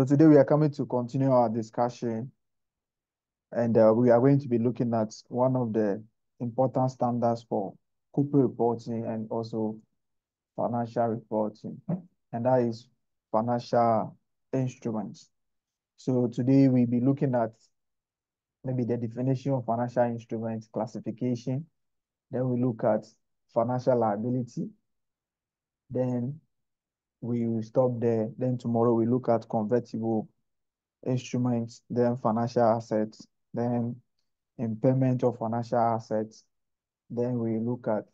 So today we are coming to continue our discussion and uh, we are going to be looking at one of the important standards for corporate reporting and also financial reporting, and that is financial instruments. So today we'll be looking at maybe the definition of financial instruments, classification, then we look at financial liability, then we will stop there. Then tomorrow we look at convertible instruments, then financial assets, then impairment of financial assets. Then we look at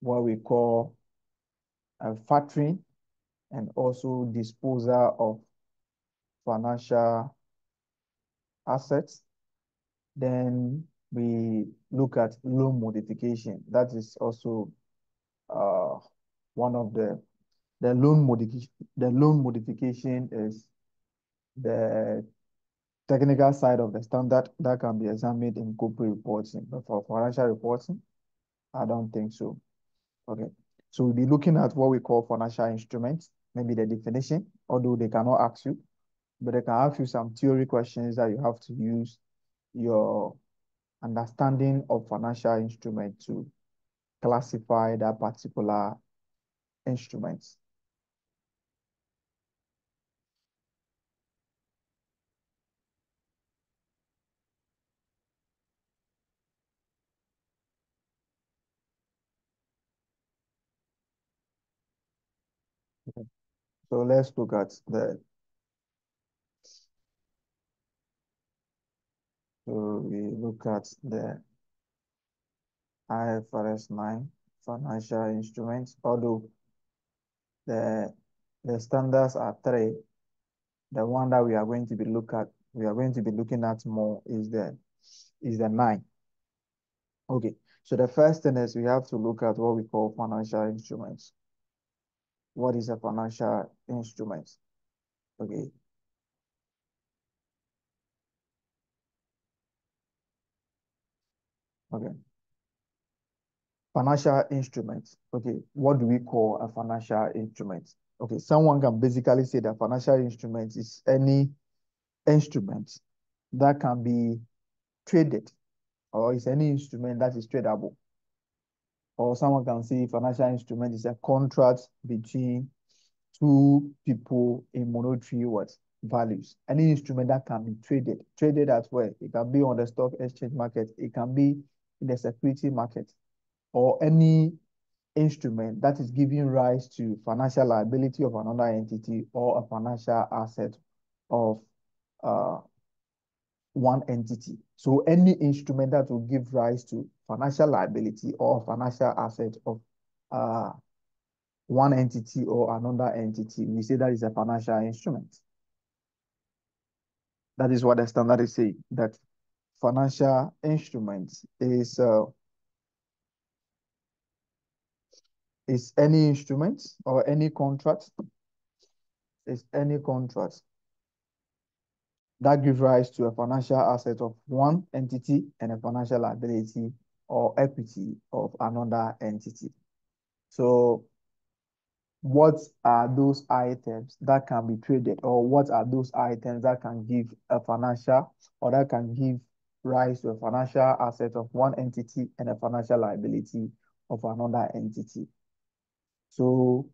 what we call a factoring and also disposal of financial assets. Then we look at loan modification. That is also uh, one of the the loan modification. The loan modification is the technical side of the standard that can be examined in corporate reporting, but for financial reporting, I don't think so. Okay, so we'll be looking at what we call financial instruments, maybe the definition, although they cannot ask you, but they can ask you some theory questions that you have to use your understanding of financial instrument to classify that particular instruments. So let's look at the so we look at the IFRS 9 financial instruments, although the the standards are three. The one that we are going to be look at, we are going to be looking at more is the is the nine. Okay, so the first thing is we have to look at what we call financial instruments. What is a financial instrument? Okay. Okay. Financial instruments. Okay. What do we call a financial instrument? Okay. Someone can basically say that financial instrument is any instrument that can be traded or is any instrument that is tradable or someone can say financial instrument is a contract between two people in monetary what values. Any instrument that can be traded, traded as well. It can be on the stock exchange market. It can be in the security market, or any instrument that is giving rise to financial liability of another entity or a financial asset of uh, one entity. So any instrument that will give rise to financial liability or financial asset of uh, one entity or another entity, we say that is a financial instrument. That is what the standard is saying, that financial instruments is uh, is any instrument or any contract, is any contract that gives rise to a financial asset of one entity and a financial liability or equity of another entity. So what are those items that can be traded or what are those items that can give a financial or that can give rise to a financial asset of one entity and a financial liability of another entity. So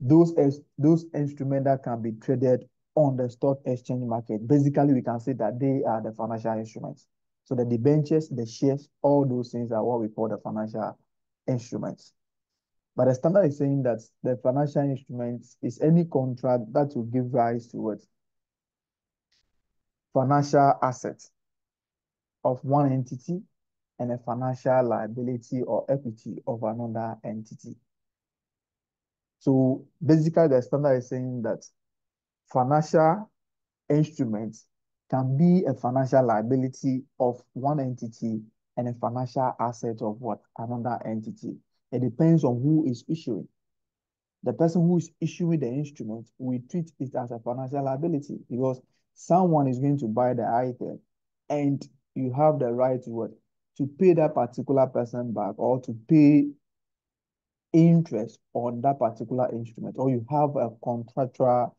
those, those instruments that can be traded on the stock exchange market. Basically, we can say that they are the financial instruments. So the debentures, the shares, all those things are what we call the financial instruments. But the standard is saying that the financial instruments is any contract that will give rise to what? Financial assets of one entity and a financial liability or equity of another entity. So basically the standard is saying that financial instruments can be a financial liability of one entity and a financial asset of what another entity. It depends on who is issuing. The person who is issuing the instrument, we treat it as a financial liability because someone is going to buy the item and you have the right to what? To pay that particular person back or to pay interest on that particular instrument or you have a contractual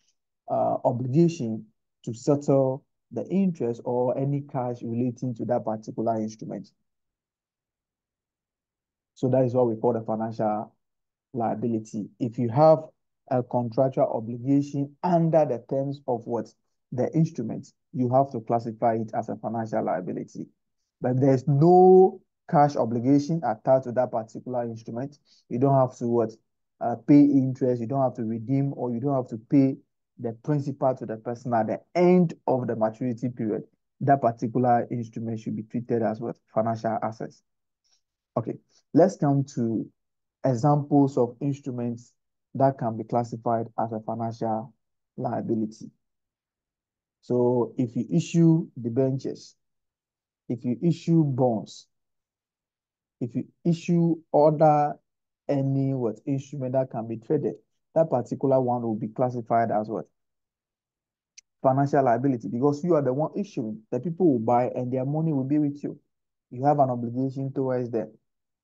uh, obligation to settle the interest or any cash relating to that particular instrument. So that is what we call the financial liability. If you have a contractual obligation under the terms of what the instrument, you have to classify it as a financial liability. But there's no cash obligation attached to that particular instrument. You don't have to what uh, pay interest, you don't have to redeem, or you don't have to pay the principal to the person at the end of the maturity period. That particular instrument should be treated as what financial assets. Okay, let's come to examples of instruments that can be classified as a financial liability. So if you issue debentures, if you issue bonds, if you issue other any what instrument that can be traded, that particular one will be classified as what? Financial liability because you are the one issuing. The people will buy and their money will be with you. You have an obligation towards them.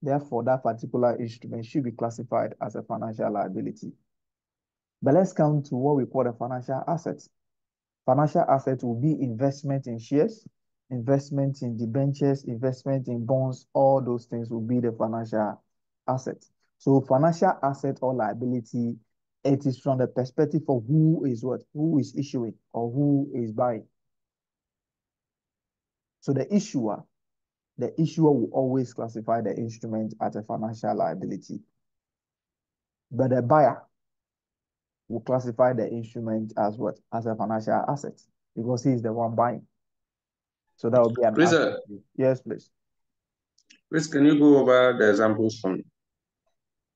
Therefore, that particular instrument should be classified as a financial liability. But let's come to what we call the financial assets. Financial assets will be investment in shares, investment in debentures, investment in bonds, all those things will be the financial assets. So financial asset or liability, it is from the perspective of who is what, who is issuing or who is buying. So the issuer the issuer will always classify the instrument as a financial liability. But the buyer will classify the instrument as what? As a financial asset because he is the one buying. So that would be an please, uh, Yes, please. Please, can you go over the examples me?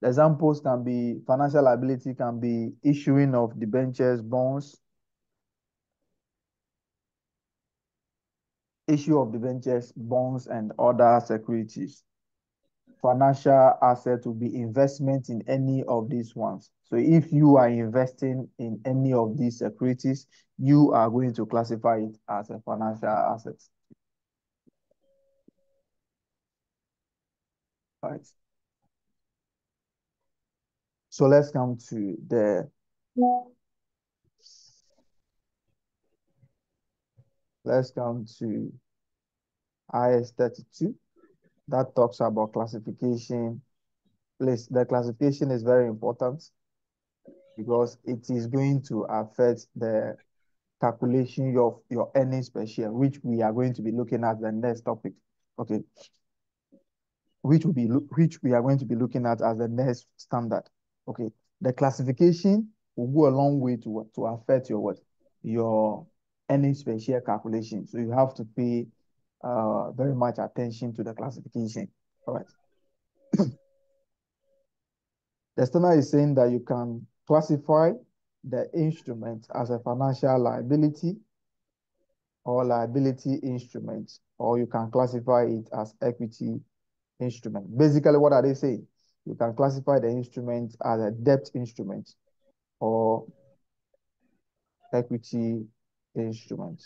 Examples can be financial liability can be issuing of debentures, bonds, issue of debentures, bonds, and other securities. Financial asset will be investment in any of these ones. So if you are investing in any of these securities, you are going to classify it as a financial asset. Right. So let's come to the let's come to IAS 32 that talks about classification. Please, the classification is very important because it is going to affect the calculation of your earnings per share, which we are going to be looking at the next topic. Okay. Which will be which we are going to be looking at as the next standard. Okay. The classification will go a long way to to affect your what your earnings per share calculation. So you have to pay uh, very much attention to the classification. All right. the standard is saying that you can classify the instrument as a financial liability or liability instrument, or you can classify it as equity instrument. Basically, what are they saying? You can classify the instrument as a debt instrument or equity instrument.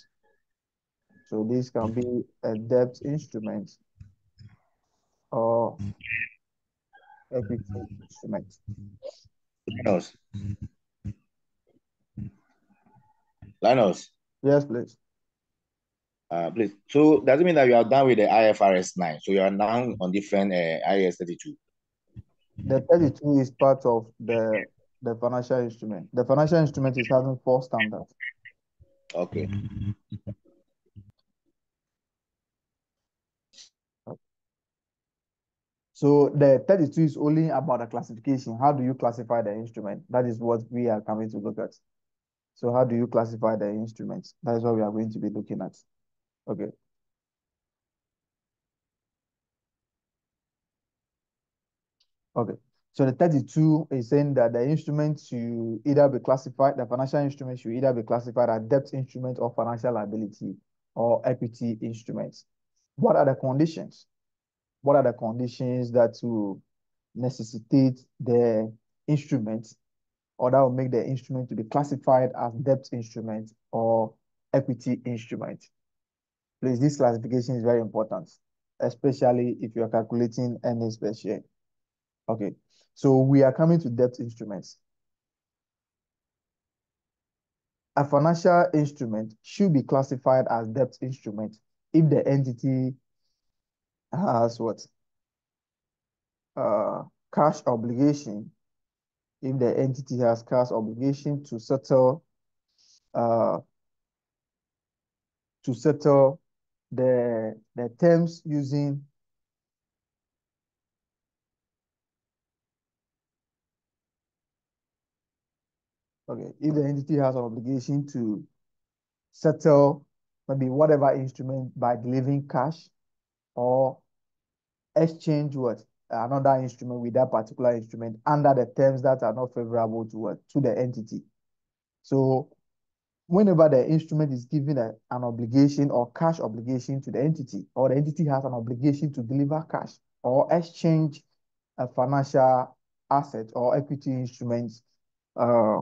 So this can be a debt instrument or equity instrument. Linus. Linus. Yes, please. Uh, please. So does it mean that you are done with the IFRS 9? So you are now on different uh, IAS 32? The 32 is part of the the financial instrument. The financial instrument is having four standards. Okay. So the 32 is only about the classification. How do you classify the instrument? That is what we are coming to look at. So how do you classify the instruments? That is what we are going to be looking at. Okay. Okay. So the 32 is saying that the instruments should either be classified, the financial instruments should either be classified as debt instrument or financial liability or equity instruments. What are the conditions? what are the conditions that will necessitate the instrument or that will make the instrument to be classified as debt instrument or equity instrument. Please, this classification is very important, especially if you're calculating earnings per share. Okay, so we are coming to debt instruments. a financial instrument should be classified as debt instrument if the entity has what? Uh, cash obligation. If the entity has cash obligation to settle uh, to settle the the terms using okay if the entity has an obligation to settle maybe whatever instrument by delivering cash or exchange what another instrument with that particular instrument under the terms that are not favorable to what to the entity. So whenever the instrument is given a, an obligation or cash obligation to the entity, or the entity has an obligation to deliver cash or exchange a financial asset or equity instruments uh,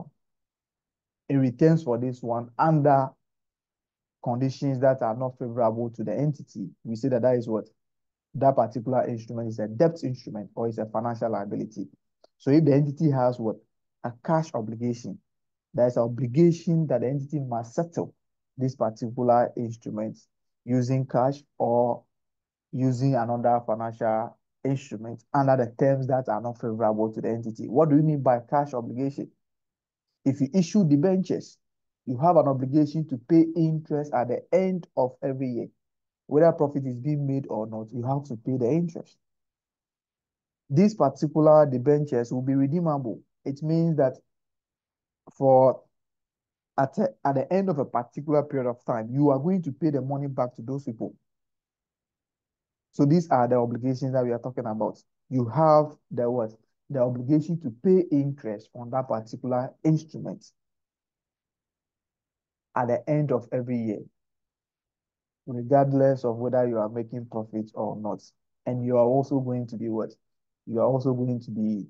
in returns for this one under conditions that are not favorable to the entity, we say that that is what that particular instrument is a debt instrument or is a financial liability. So if the entity has what a cash obligation there's an obligation that the entity must settle this particular instrument using cash or using another financial instrument under the terms that are not favorable to the entity. What do you mean by cash obligation? If you issue debentures, you have an obligation to pay interest at the end of every year. Whether profit is being made or not, you have to pay the interest. These particular debentures will be redeemable. It means that for at, a, at the end of a particular period of time, you are going to pay the money back to those people. So these are the obligations that we are talking about. You have the what? The obligation to pay interest on that particular instrument at the end of every year, regardless of whether you are making profits or not. And you are also going to be what? You are also going to be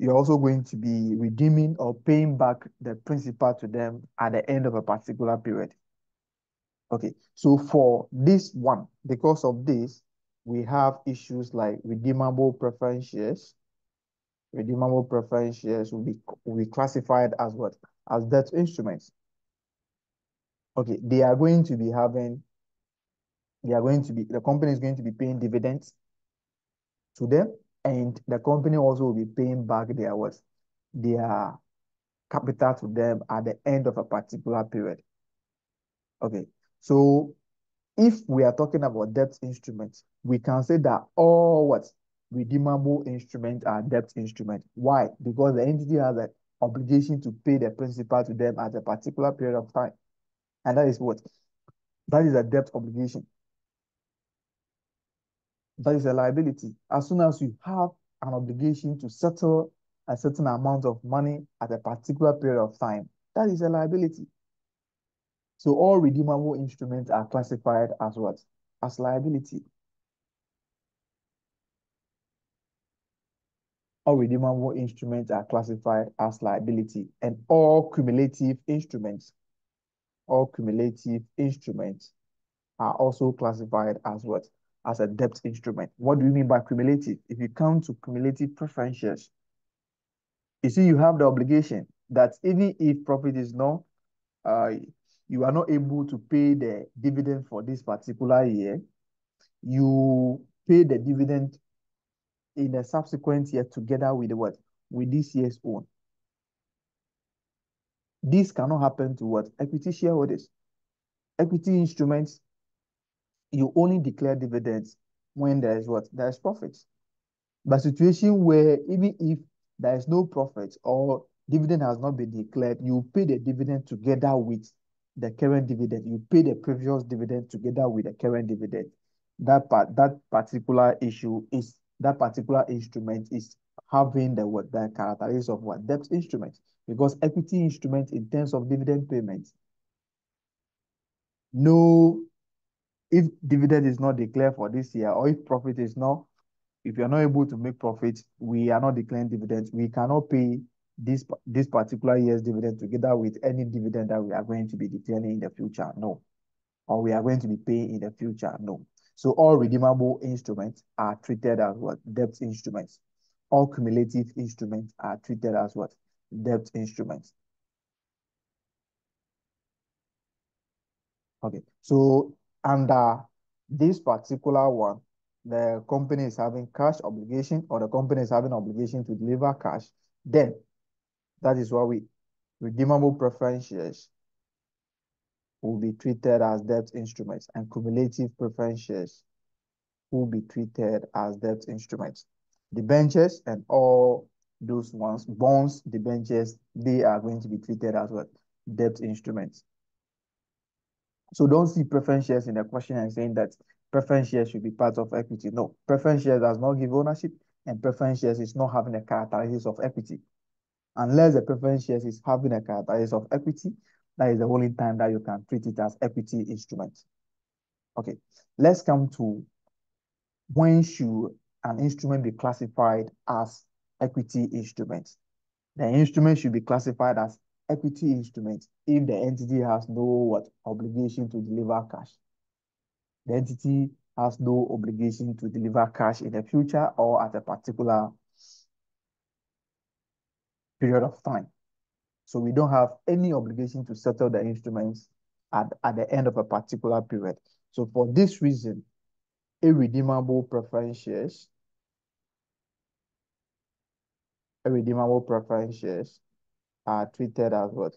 you're also going to be redeeming or paying back the principal to them at the end of a particular period. Okay, so for this one, because of this, we have issues like redeemable preference shares. Redeemable preference shares will be, will be classified as what? As debt instruments. Okay, they are going to be having, they are going to be, the company is going to be paying dividends to them and the company also will be paying back their what their capital to them at the end of a particular period. Okay, so if we are talking about debt instruments, we can say that all what redeemable instruments are debt instruments. Why? Because the entity has an obligation to pay the principal to them at a particular period of time. And that is what? That is a debt obligation that is a liability. As soon as you have an obligation to settle a certain amount of money at a particular period of time, that is a liability. So all redeemable instruments are classified as what? As liability. All redeemable instruments are classified as liability and all cumulative instruments, all cumulative instruments are also classified as what? as a debt instrument. What do you mean by cumulative? If you come to cumulative preferentials, you see you have the obligation that even if profit is not, uh, you are not able to pay the dividend for this particular year, you pay the dividend in a subsequent year together with the what? With this year's own. This cannot happen to what? Equity shareholders. Equity instruments you only declare dividends when there is what? There is profits. But situation where even if there is no profit or dividend has not been declared, you pay the dividend together with the current dividend. You pay the previous dividend together with the current dividend. That part, that particular issue is that particular instrument is having the what the characteristics of what debt instrument because equity instrument in terms of dividend payment. no if dividend is not declared for this year, or if profit is not, if you're not able to make profit, we are not declaring dividends. We cannot pay this this particular year's dividend together with any dividend that we are going to be declaring in the future? No. Or we are going to be paying in the future? No. So all redeemable instruments are treated as what? Debt instruments. All cumulative instruments are treated as what? Debt instruments. Okay. So under this particular one, the company is having cash obligation or the company is having obligation to deliver cash, then that is why we redeemable preference shares will be treated as debt instruments and cumulative preference shares will be treated as debt instruments. Debentures and all those ones, bonds, debentures, they are going to be treated as what? Debt instruments. So don't see preference shares in the question and saying that preference shares should be part of equity. No, preference shares does not give ownership and preference shares is not having the characteristics of equity. Unless the preference shares is having a characteristics of equity, that is the only time that you can treat it as equity instrument. Okay, let's come to when should an instrument be classified as equity instrument? The instrument should be classified as equity instrument if the entity has no what obligation to deliver cash. The entity has no obligation to deliver cash in the future or at a particular period of time. So we don't have any obligation to settle the instruments at, at the end of a particular period. So for this reason, irredeemable preference shares, irredeemable preference shares are treated as what?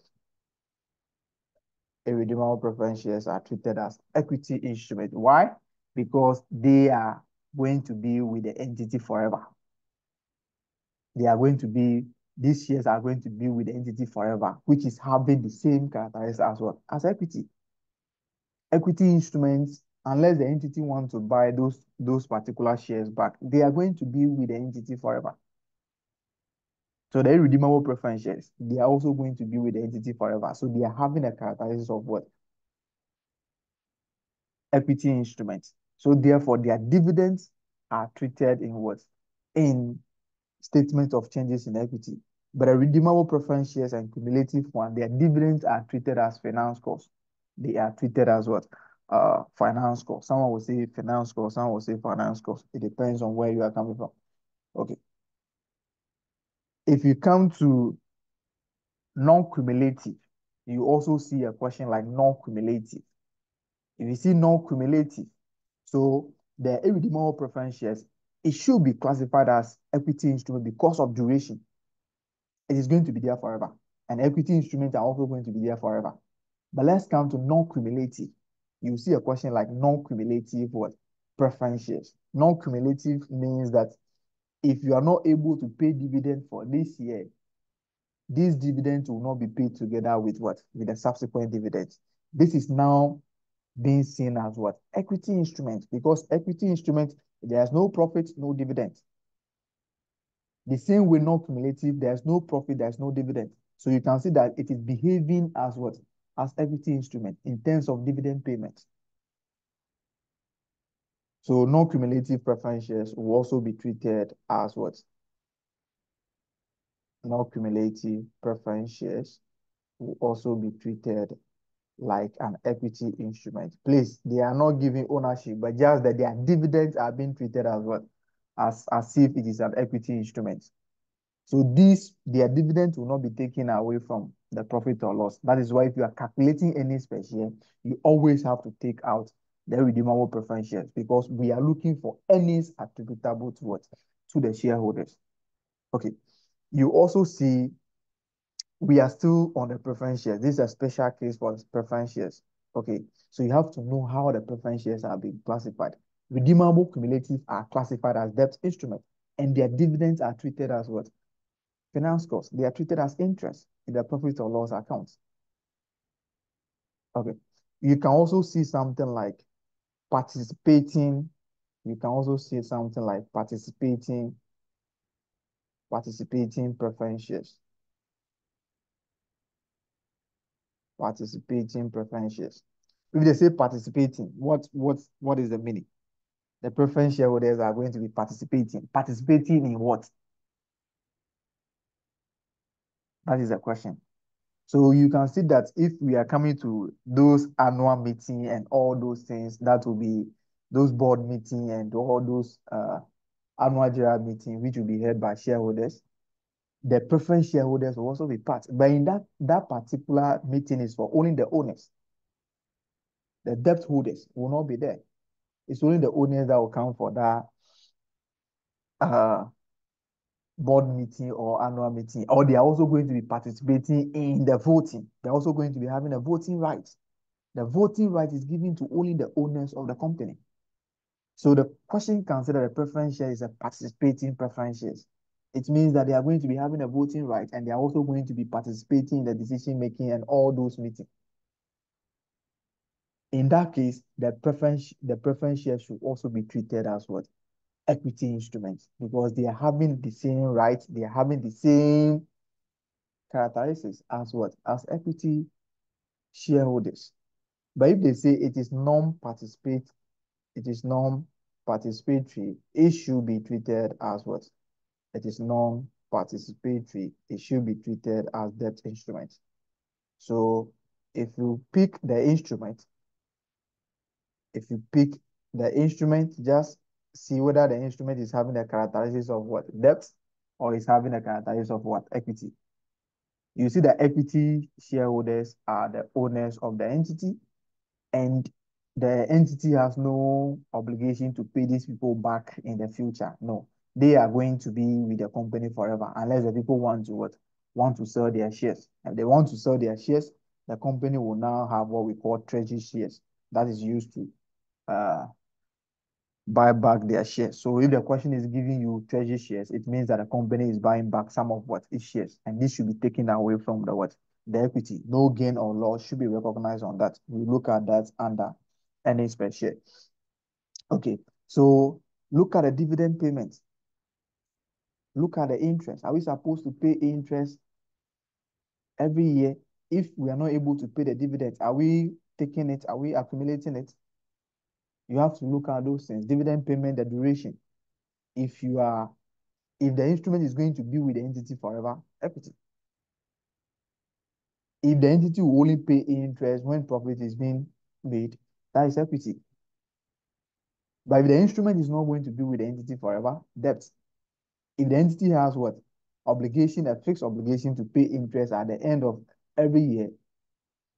Irredeemable preference shares are treated as equity instrument. Why? Because they are going to be with the entity forever. They are going to be, these shares are going to be with the entity forever, which is having the same characteristics as what? As equity. Equity instruments, unless the entity wants to buy those, those particular shares back, they are going to be with the entity forever. So the irredeemable preference shares, they are also going to be with the entity forever. So they are having a characteristics of what? Equity instruments. So therefore, their dividends are treated in what? In statement of changes in equity. But a redeemable preference shares and cumulative one, their dividends are treated as finance costs. They are treated as what? Uh, finance costs. Someone will say finance costs, someone will say finance costs. It depends on where you are coming from. Okay if you come to non-cumulative, you also see a question like non-cumulative. If you see non-cumulative, so the irredeemable preference shares, it should be classified as equity instrument because of duration. It is going to be there forever. And equity instruments are also going to be there forever. But let's come to non-cumulative. You see a question like non-cumulative what? Preference shares. Non-cumulative means that if you are not able to pay dividend for this year, these dividends will not be paid together with what? With the subsequent dividends. This is now being seen as what? Equity instrument, because equity instrument, there's no profit, no dividend. The same way, non cumulative, there's no profit, there's no dividend. So you can see that it is behaving as what? As equity instrument in terms of dividend payments. So non-cumulative preference shares will also be treated as what? Non-cumulative preference shares will also be treated like an equity instrument. Please, they are not giving ownership, but just that their dividends are being treated as what? As, as if it is an equity instrument. So these, their dividend will not be taken away from the profit or loss. That is why if you are calculating any special, you always have to take out the redeemable preference shares because we are looking for earnings attributable to what? To the shareholders. Okay. You also see we are still on the preference shares. This is a special case for preference shares. Okay. So you have to know how the preference shares are being classified. Redeemable cumulative are classified as debt instruments and their dividends are treated as what? Finance costs. They are treated as interest in the profit or loss accounts. Okay. You can also see something like participating, you can also see something like participating, participating preferences. Participating preferences. If they say participating, what what what is the meaning? The preference shareholders are going to be participating. Participating in what? That is the question. So you can see that if we are coming to those annual meeting and all those things, that will be those board meeting and all those uh, annual general meeting, which will be held by shareholders. The preference shareholders will also be part. But in that, that particular meeting is for only the owners. The debt holders will not be there. It's only the owners that will come for that uh, board meeting or annual meeting, or they are also going to be participating in the voting. They're also going to be having a voting right. The voting right is given to only the owners of the company. So the question consider the preference share is a participating preference shares. It means that they are going to be having a voting right and they are also going to be participating in the decision making and all those meetings. In that case, the preference the preference share should also be treated as what? Equity instruments because they are having the same rights, they are having the same characteristics as what? As equity shareholders. But if they say it is non-participate, it is non-participatory, it should be treated as what? It is non-participatory. It should be treated as debt instruments. So if you pick the instrument, if you pick the instrument, just see whether the instrument is having the characteristics of what? Debt or is having the characteristics of what? Equity. You see the equity shareholders are the owners of the entity and the entity has no obligation to pay these people back in the future. No, they are going to be with the company forever unless the people want to what? Want to sell their shares. If they want to sell their shares, the company will now have what we call treasury shares that is used to uh, buy back their shares. So if the question is giving you treasury shares, it means that the company is buying back some of what its shares, and this should be taken away from the what the equity. No gain or loss should be recognized on that. We look at that under earnings per share. Okay, so look at the dividend payments. Look at the interest. Are we supposed to pay interest every year? If we are not able to pay the dividends, are we taking it? Are we accumulating it? You have to look at those things. Dividend payment, the duration. If you are, if the instrument is going to be with the entity forever, equity. If the entity will only pay interest when profit is being made, that is equity. But if the instrument is not going to be with the entity forever, debt. If the entity has what? Obligation, a fixed obligation to pay interest at the end of every year,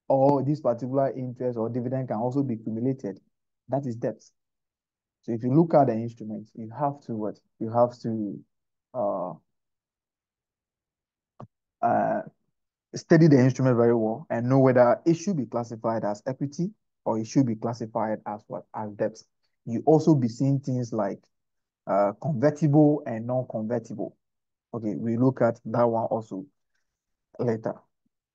or this particular interest or dividend can also be accumulated, that is debt. So if you look at the instrument, you have to what? You have to uh, uh, study the instrument very well and know whether it should be classified as equity or it should be classified as what? As debt. You also be seeing things like uh, convertible and non-convertible. Okay, we look at that one also later.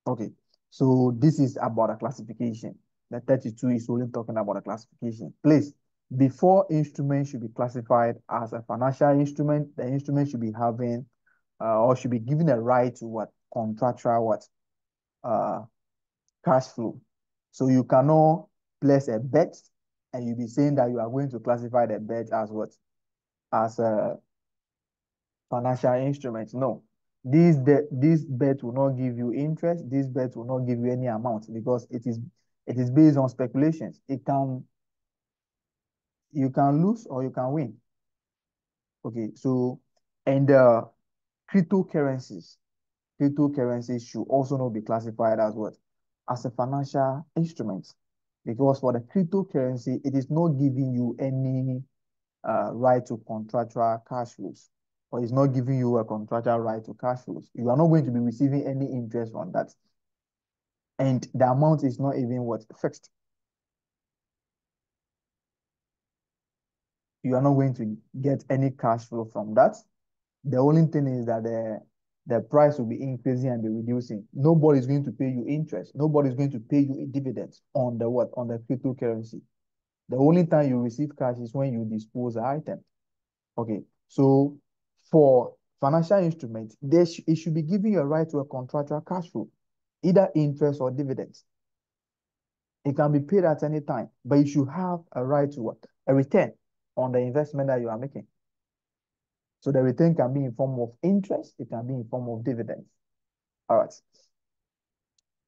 Okay, so this is about a classification. The 32 is only talking about a classification. Please, before instrument should be classified as a financial instrument, the instrument should be having uh, or should be given a right to what? Contractual what? Uh, cash flow. So you cannot place a bet and you'll be saying that you are going to classify the bet as what? As a financial instrument. No. This, this bet will not give you interest. This bet will not give you any amount because it is it is based on speculations. It can you can lose or you can win. Okay, so and uh cryptocurrencies, cryptocurrencies should also not be classified as what? As a financial instrument because for the cryptocurrency, it is not giving you any uh, right to contractual cash flows, or it's not giving you a contractual right to cash flows. You are not going to be receiving any interest on that. And the amount is not even what fixed. You are not going to get any cash flow from that. The only thing is that the the price will be increasing and be reducing. Nobody is going to pay you interest. Nobody is going to pay you dividends on the what? On the cryptocurrency. The only time you receive cash is when you dispose the item. Okay, so for financial instruments, sh it should be giving you a right to a contractual cash flow, either interest or dividends. It can be paid at any time, but you should have a right to what? A return on the investment that you are making. So the return can be in form of interest, it can be in form of dividends. All right.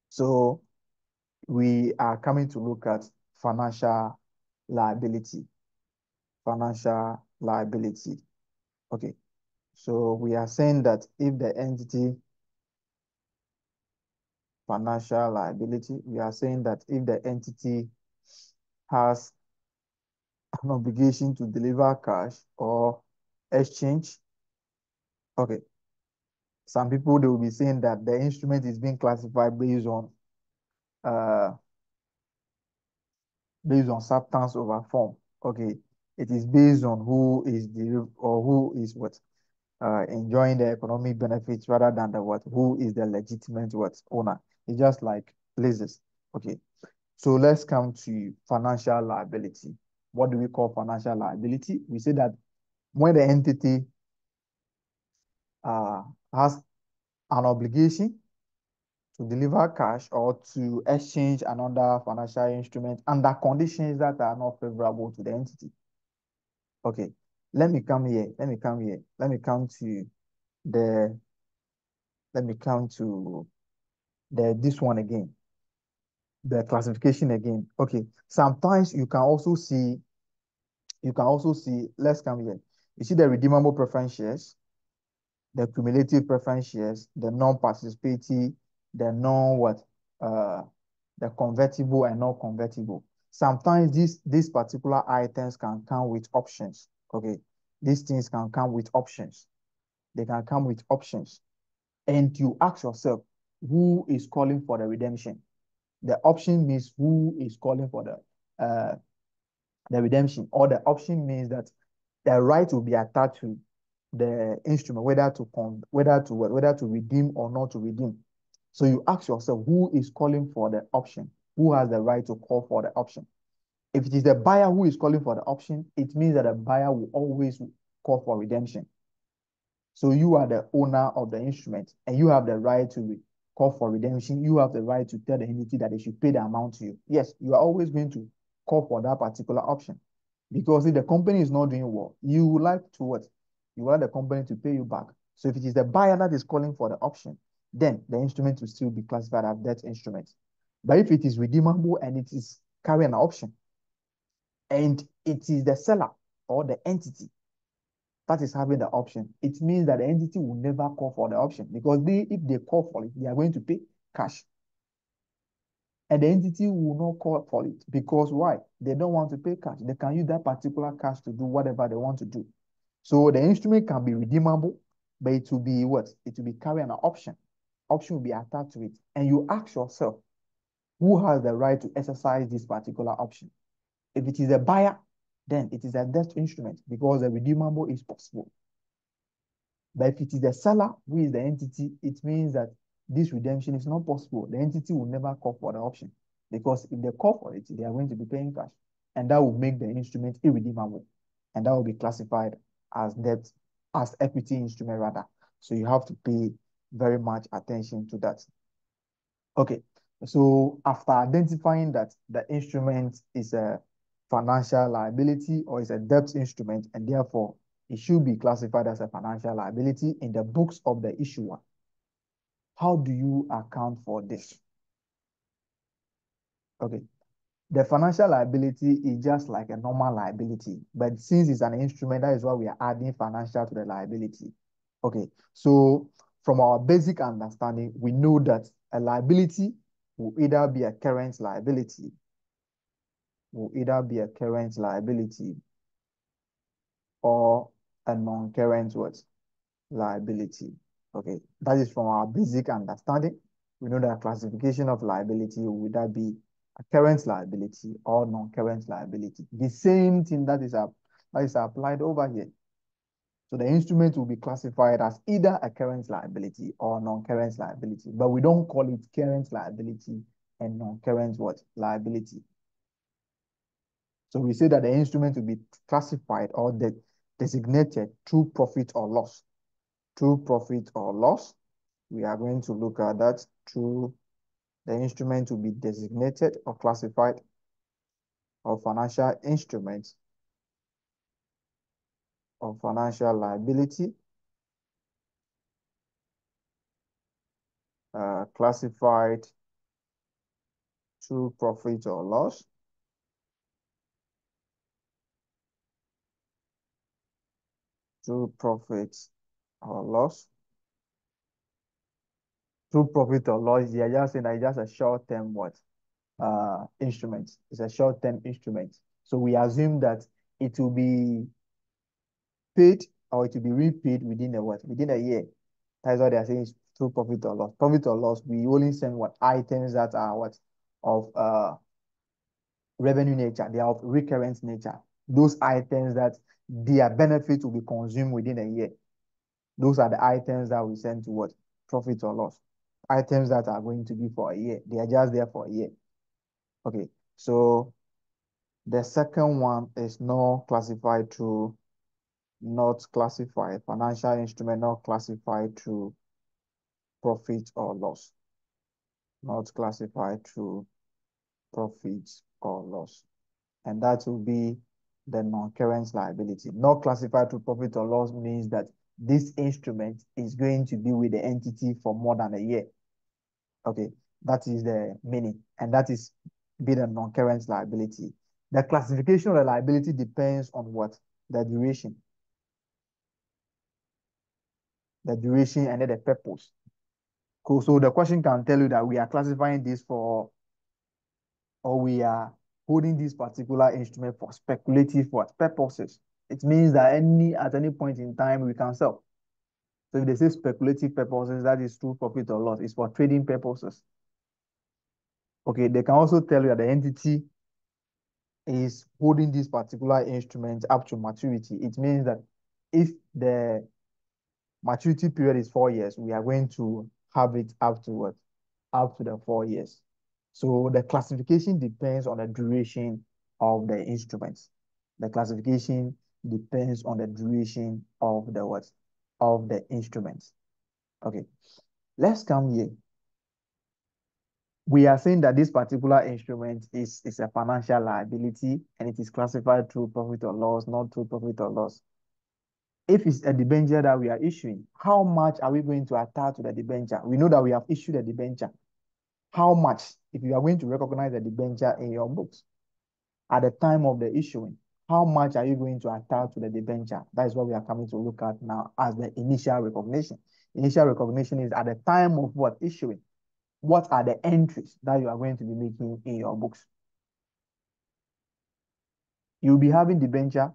So we are coming to look at financial liability. Financial liability. Okay. So we are saying that if the entity financial liability, we are saying that if the entity has an obligation to deliver cash or exchange. Okay. Some people they will be saying that the instrument is being classified based on uh based on substance over form. Okay. It is based on who is the or who is what uh enjoying the economic benefits rather than the what who is the legitimate what owner. It's just like leases. Okay. So let's come to financial liability. What do we call financial liability? We say that when the entity uh, has an obligation to deliver cash or to exchange another financial instrument under conditions that are not favorable to the entity. Okay, let me come here. Let me come here. Let me come to the, let me come to the, this one again. The classification again. Okay, sometimes you can also see, you can also see, let's come here. You see the redeemable preference shares, the cumulative preference shares, the non-participating, the non what, uh, the convertible and non-convertible. Sometimes these these particular items can come with options. Okay, these things can come with options. They can come with options, and you ask yourself, who is calling for the redemption? The option means who is calling for the uh the redemption, or the option means that the right will be attached to the instrument, whether to con whether to whether to redeem or not to redeem. So you ask yourself, who is calling for the option? Who has the right to call for the option? If it is the buyer who is calling for the option, it means that the buyer will always call for redemption. So you are the owner of the instrument and you have the right to call for redemption. You have the right to tell the entity that they should pay the amount to you. Yes, you are always going to call for that particular option. Because if the company is not doing well, you would like to what? You want the company to pay you back. So if it is the buyer that is calling for the option, then the instrument will still be classified as debt instrument. But if it is redeemable and it is carrying an option, and it is the seller or the entity that is having the option, it means that the entity will never call for the option because they, if they call for it, they are going to pay cash. And the entity will not call for it because why? They don't want to pay cash. They can use that particular cash to do whatever they want to do. So the instrument can be redeemable, but it will be what? It will be carrying an option. Option will be attached to it. And you ask yourself, who has the right to exercise this particular option? If it is a buyer, then it is a debt instrument because the redeemable is possible. But if it is the seller who is the entity, it means that this redemption is not possible. The entity will never call for the option because if they call for it, they are going to be paying cash. And that will make the instrument irredeemable. And that will be classified as debt, as equity instrument rather. So you have to pay very much attention to that. Okay, so after identifying that the instrument is a financial liability or is a debt instrument, and therefore it should be classified as a financial liability in the books of the issuer. How do you account for this? Okay, the financial liability is just like a normal liability, but since it's an instrument, that is why we are adding financial to the liability. Okay, so from our basic understanding, we know that a liability will either be a current liability, will either be a current liability or a non-current what? Liability. Okay, that is from our basic understanding. We know that classification of liability will either be a current liability or non-current liability. The same thing that is, that is applied over here. So the instrument will be classified as either a current liability or non-current liability, but we don't call it current liability and non-current what? Liability. So we say that the instrument will be classified or de designated through profit or loss. Through profit or loss, we are going to look at that through the instrument will be designated or classified or financial instruments or financial liability uh, classified to profit or loss to profit or loss to profit or loss, are just saying that just a short-term what? uh, instrument. It's a short-term instrument. So we assume that it will be paid or it will be repaid within a what? Within a year. That's what they are saying through profit or loss. Profit or loss, we only send what items that are what of uh revenue nature, they are of recurrent nature. Those items that their benefit will be consumed within a year. Those are the items that we send to what? Profit or loss. Items that are going to be for a year. They are just there for a year. Okay, so the second one is not classified through, not classified, financial instrument not classified through profit or loss. Not classified through profit or loss. And that will be the non-current liability. Not classified to profit or loss means that this instrument is going to be with the entity for more than a year. Okay, that is the meaning. And that is be the non-current liability. The classification of the liability depends on what? The duration. The duration and then the purpose. Cool. So the question can tell you that we are classifying this for, or we are holding this particular instrument for speculative what purposes. It means that any at any point in time we can sell. So if they say speculative purposes, that is true profit or loss. It's for trading purposes. Okay, they can also tell you that the entity is holding this particular instrument up to maturity. It means that if the maturity period is four years, we are going to have it to what? Up to the four years. So the classification depends on the duration of the instruments. The classification depends on the duration of the what? Of the instruments. Okay, let's come here we are saying that this particular instrument is, is a financial liability and it is classified through profit or loss, not through profit or loss. If it's a debenture that we are issuing, how much are we going to attach to the debenture? We know that we have issued a debenture. How much, if you are going to recognize the debenture in your books at the time of the issuing, how much are you going to attach to the debenture? That is what we are coming to look at now as the initial recognition. Initial recognition is at the time of what issuing what are the entries that you are going to be making in your books? You'll be having debenture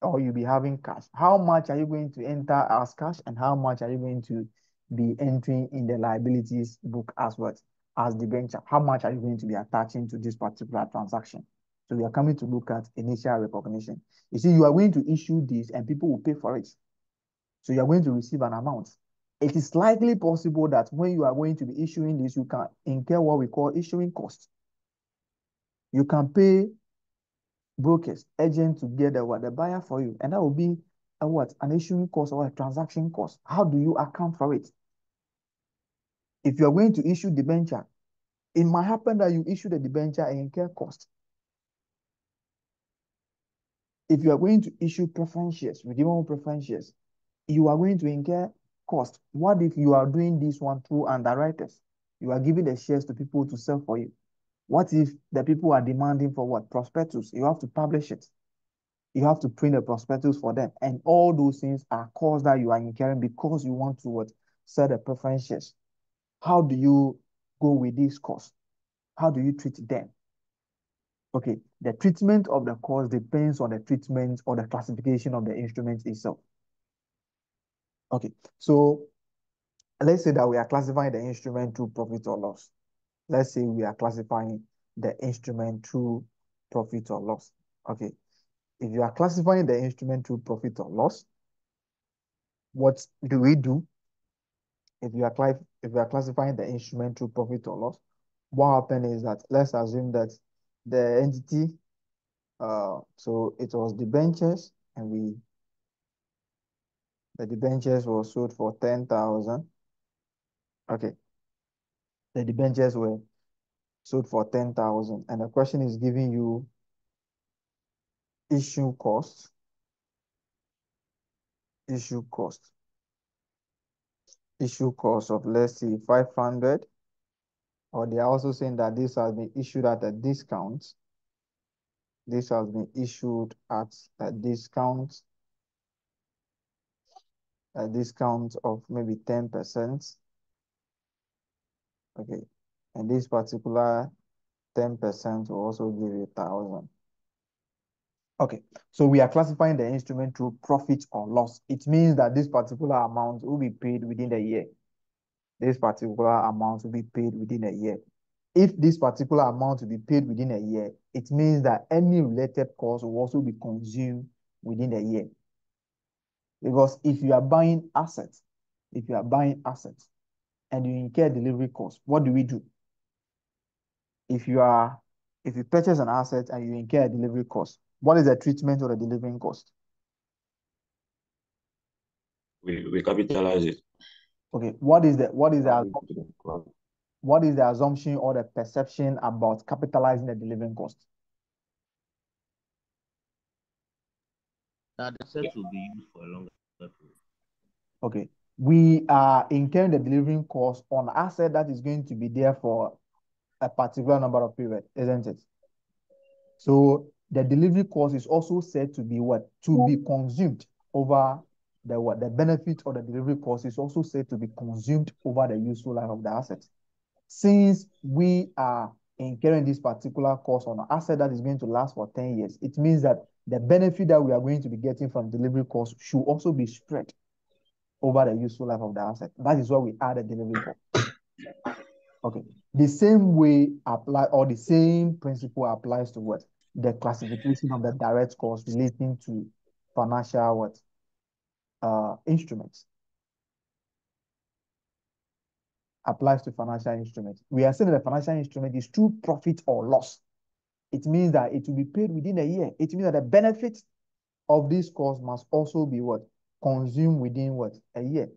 or you'll be having cash. How much are you going to enter as cash and how much are you going to be entering in the liabilities book as what? As debenture. How much are you going to be attaching to this particular transaction? So we are coming to look at initial recognition. You see, you are going to issue this and people will pay for it. So you are going to receive an amount it is likely possible that when you are going to be issuing this, you can incur what we call issuing costs. You can pay brokers, agents to get the, the buyer for you, and that will be a what? An issuing cost or a transaction cost. How do you account for it? If you are going to issue debenture, it might happen that you issue the debenture and incur cost. If you are going to issue preference shares, redeemable preference shares, you are going to incur cost. What if you are doing this one through underwriters? You are giving the shares to people to sell for you. What if the people are demanding for what? Prospectus. You have to publish it. You have to print a prospectus for them. And all those things are costs that you are incurring because you want to what? Sell the preference shares. How do you go with this costs? How do you treat them? Okay, the treatment of the cost depends on the treatment or the classification of the instrument itself. Okay, so let's say that we are classifying the instrument to profit or loss. Let's say we are classifying the instrument to profit or loss. Okay, if you are classifying the instrument to profit or loss, what do we do? If you are if you are classifying the instrument to profit or loss, what happened is that let's assume that the entity, uh, so it was debentures, and we the debentures were sold for 10,000. Okay. The debentures were sold for 10,000. And the question is giving you issue cost. Issue cost. Issue cost of, let's see, 500. Or they are also saying that this has been issued at a discount. This has been issued at a discount a discount of maybe 10%. Okay. And this particular 10% will also give you 1,000. Okay, so we are classifying the instrument through profit or loss. It means that this particular amount will be paid within a year. This particular amount will be paid within a year. If this particular amount will be paid within a year, it means that any related cost will also be consumed within a year. Because if you are buying assets, if you are buying assets and you incur delivery costs, what do we do? If you are, if you purchase an asset and you incur a delivery cost, what is the treatment or the delivering cost? We, we capitalize it. Okay, what is the what is the what is the assumption or the perception about capitalizing the delivering cost? That the set will be used for a longer period. Okay, we are incurring the delivering cost on asset that is going to be there for a particular number of period, isn't it? So the delivery cost is also said to be what? To be consumed over the what? The benefit of the delivery cost is also said to be consumed over the useful life of the asset. Since we are incurring this particular cost on an asset that is going to last for 10 years, it means that the benefit that we are going to be getting from delivery cost should also be spread over the useful life of the asset. That is why we add a delivery cost. Okay. The same way apply or the same principle applies to what? The classification of the direct cost relating to financial what? Uh, instruments. Applies to financial instruments. We are saying that financial instrument is true profit or loss. It means that it will be paid within a year. It means that the benefit of this cost must also be what? Consumed within what? A year.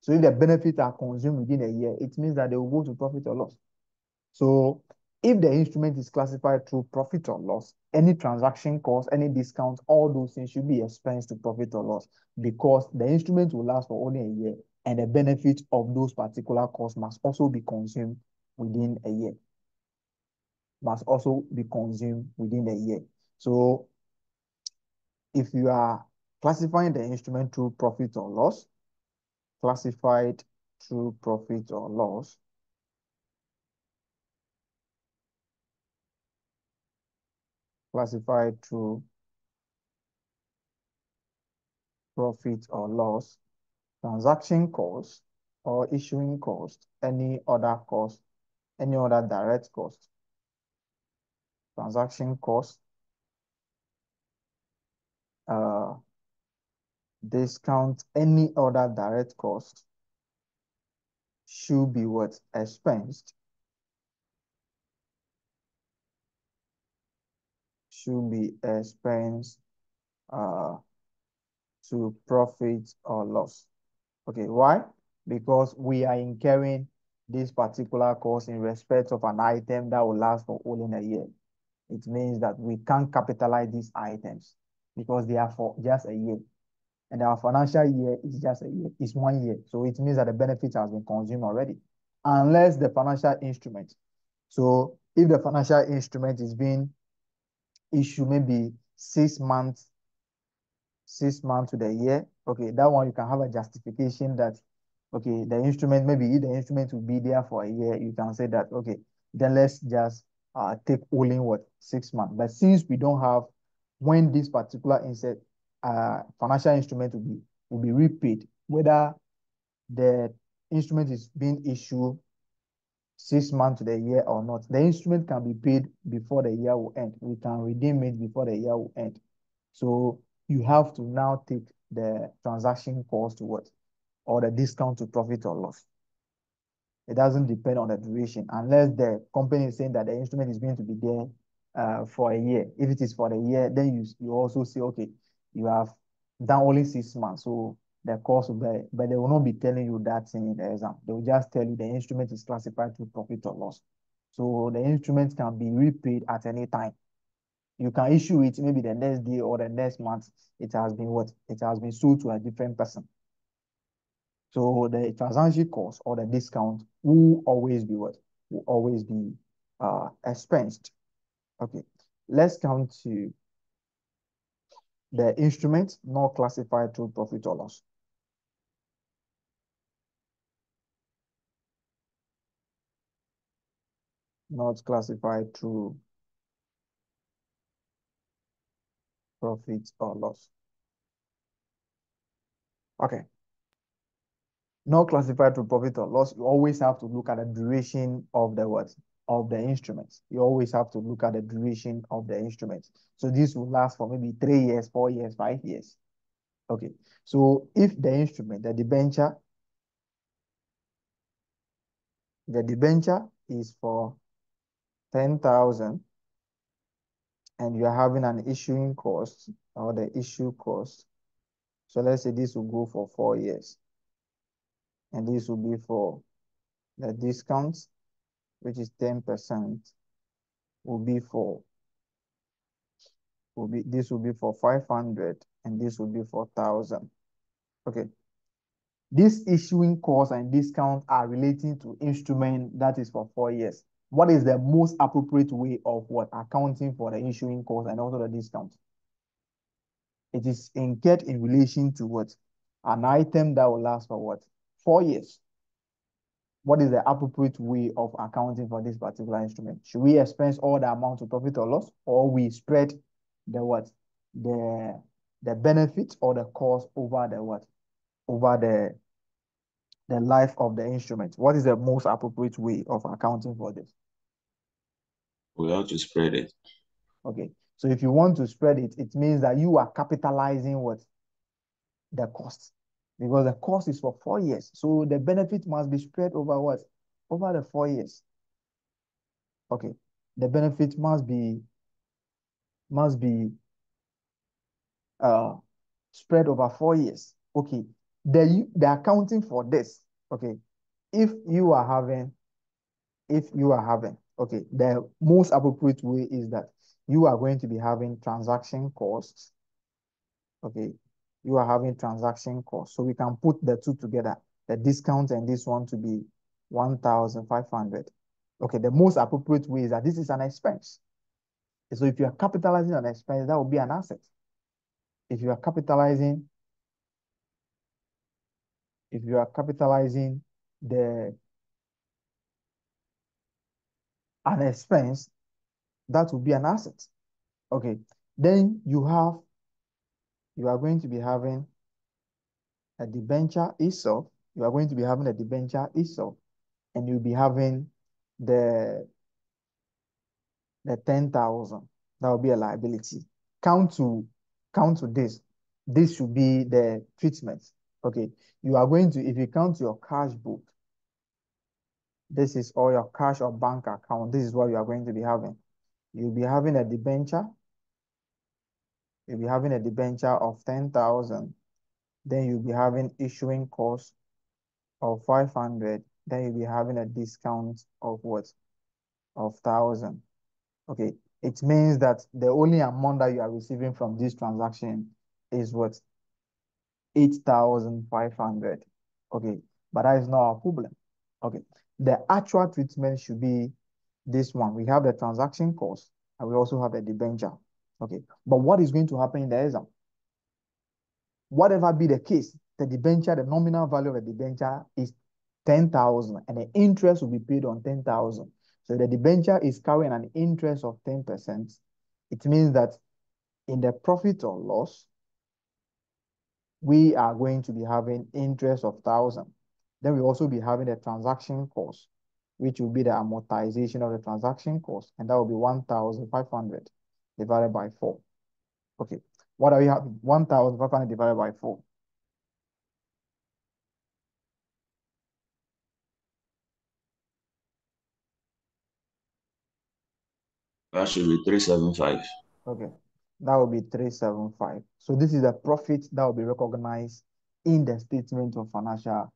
So if the benefits are consumed within a year, it means that they will go to profit or loss. So if the instrument is classified through profit or loss, any transaction cost, any discount, all those things should be expensed to profit or loss because the instrument will last for only a year and the benefit of those particular costs must also be consumed within a year. Must also be consumed within a year. So if you are classifying the instrument through profit or loss, classified through profit or loss, classified through profit or loss, transaction cost or issuing cost, any other cost, any other direct cost, transaction cost, uh, discount, any other direct cost should be what expensed should be expensed uh, to profit or loss. Okay, why? Because we are incurring this particular cost in respect of an item that will last for only a year. It means that we can't capitalize these items because they are for just a year. And our financial year is just a year, it's one year. So it means that the benefit has been consumed already. Unless the financial instrument. So if the financial instrument is being issued maybe six months, six months to the year, okay, that one you can have a justification that okay, the instrument, maybe the instrument will be there for a year, you can say that, okay, then let's just uh, take only what, six months. But since we don't have when this particular insert uh, financial instrument will be will be repaid, whether the instrument is being issued six months to the year or not. The instrument can be paid before the year will end. We can redeem it before the year will end. So you have to now take the transaction cost to what? Or the discount to profit or loss. It doesn't depend on the duration unless the company is saying that the instrument is going to be there uh, for a year. If it is for a year, then you, you also say, okay, you have done only six months. So the cost will be, but they will not be telling you that in the exam. They will just tell you the instrument is classified to profit or loss. So the instrument can be repaid at any time. You can issue it maybe the next day or the next month. It has been what? It has been sold to a different person. So the transaction cost or the discount will always be what? Will always be uh, expensed. Okay, let's come to the instrument not classified to profit or loss. not classified through profit or loss. Okay. Not classified through profit or loss, you always have to look at the duration of the what? Of the instruments. You always have to look at the duration of the instruments. So this will last for maybe three years, four years, five years. Okay. So if the instrument, the debenture, the debenture is for 10,000 and you are having an issuing cost or the issue cost. So let's say this will go for four years. And this will be for the discounts, which is 10%, will be for will be this will be for 500 and this will be for 1000 okay. This issuing cost and discount are relating to instrument that is for four years. What is the most appropriate way of what? Accounting for the issuing cost and also the discount. It is incurred in relation to what? An item that will last for what? Four years what is the appropriate way of accounting for this particular instrument? Should we expense all the amount to profit or loss or we spread the what? The the benefit or the cost over the what? Over the the life of the instrument? What is the most appropriate way of accounting for this? We have to spread it. okay. So if you want to spread it it means that you are capitalizing what? The cost because the cost is for four years so the benefit must be spread over what over the four years okay the benefit must be must be uh spread over four years. Okay. The the accounting for this, okay. If you are having, if you are having, okay, the most appropriate way is that you are going to be having transaction costs. Okay. You are having transaction costs. So we can put the two together, the discount and this one to be 1,500. Okay. The most appropriate way is that this is an expense. So if you are capitalizing an expense, that will be an asset. If you are capitalizing, if you are capitalizing the an expense, that will be an asset. Okay. Then you have, you are going to be having a debenture itself. You are going to be having a debenture itself, and you'll be having the the 10,000. That will be a liability. Count to count to this. This should be the treatment. Okay. You are going to, if you count your cash book, this is all your cash or bank account. This is what you are going to be having. You'll be having a debenture. You'll be having a debenture of 10,000. Then you'll be having issuing cost of 500. Then you'll be having a discount of what? Of 1,000. Okay, it means that the only amount that you are receiving from this transaction is what? 8,500. Okay, but that is not a problem. Okay, the actual treatment should be this one. We have the transaction cost and we also have the debenture. Okay, but what is going to happen in the exam? Whatever be the case, the debenture, the nominal value of the debenture is 10,000 and the interest will be paid on 10,000. So the debenture is carrying an interest of 10%. It means that in the profit or loss, we are going to be having interest of 1,000. Then we also be having the transaction cost, which will be the amortization of the transaction cost, and that will be 1,500 divided by 4. Okay, what are we having? 1,500 divided by 4. That should be 375. Okay, that will be 375. So this is a profit that will be recognized in the statement of financial,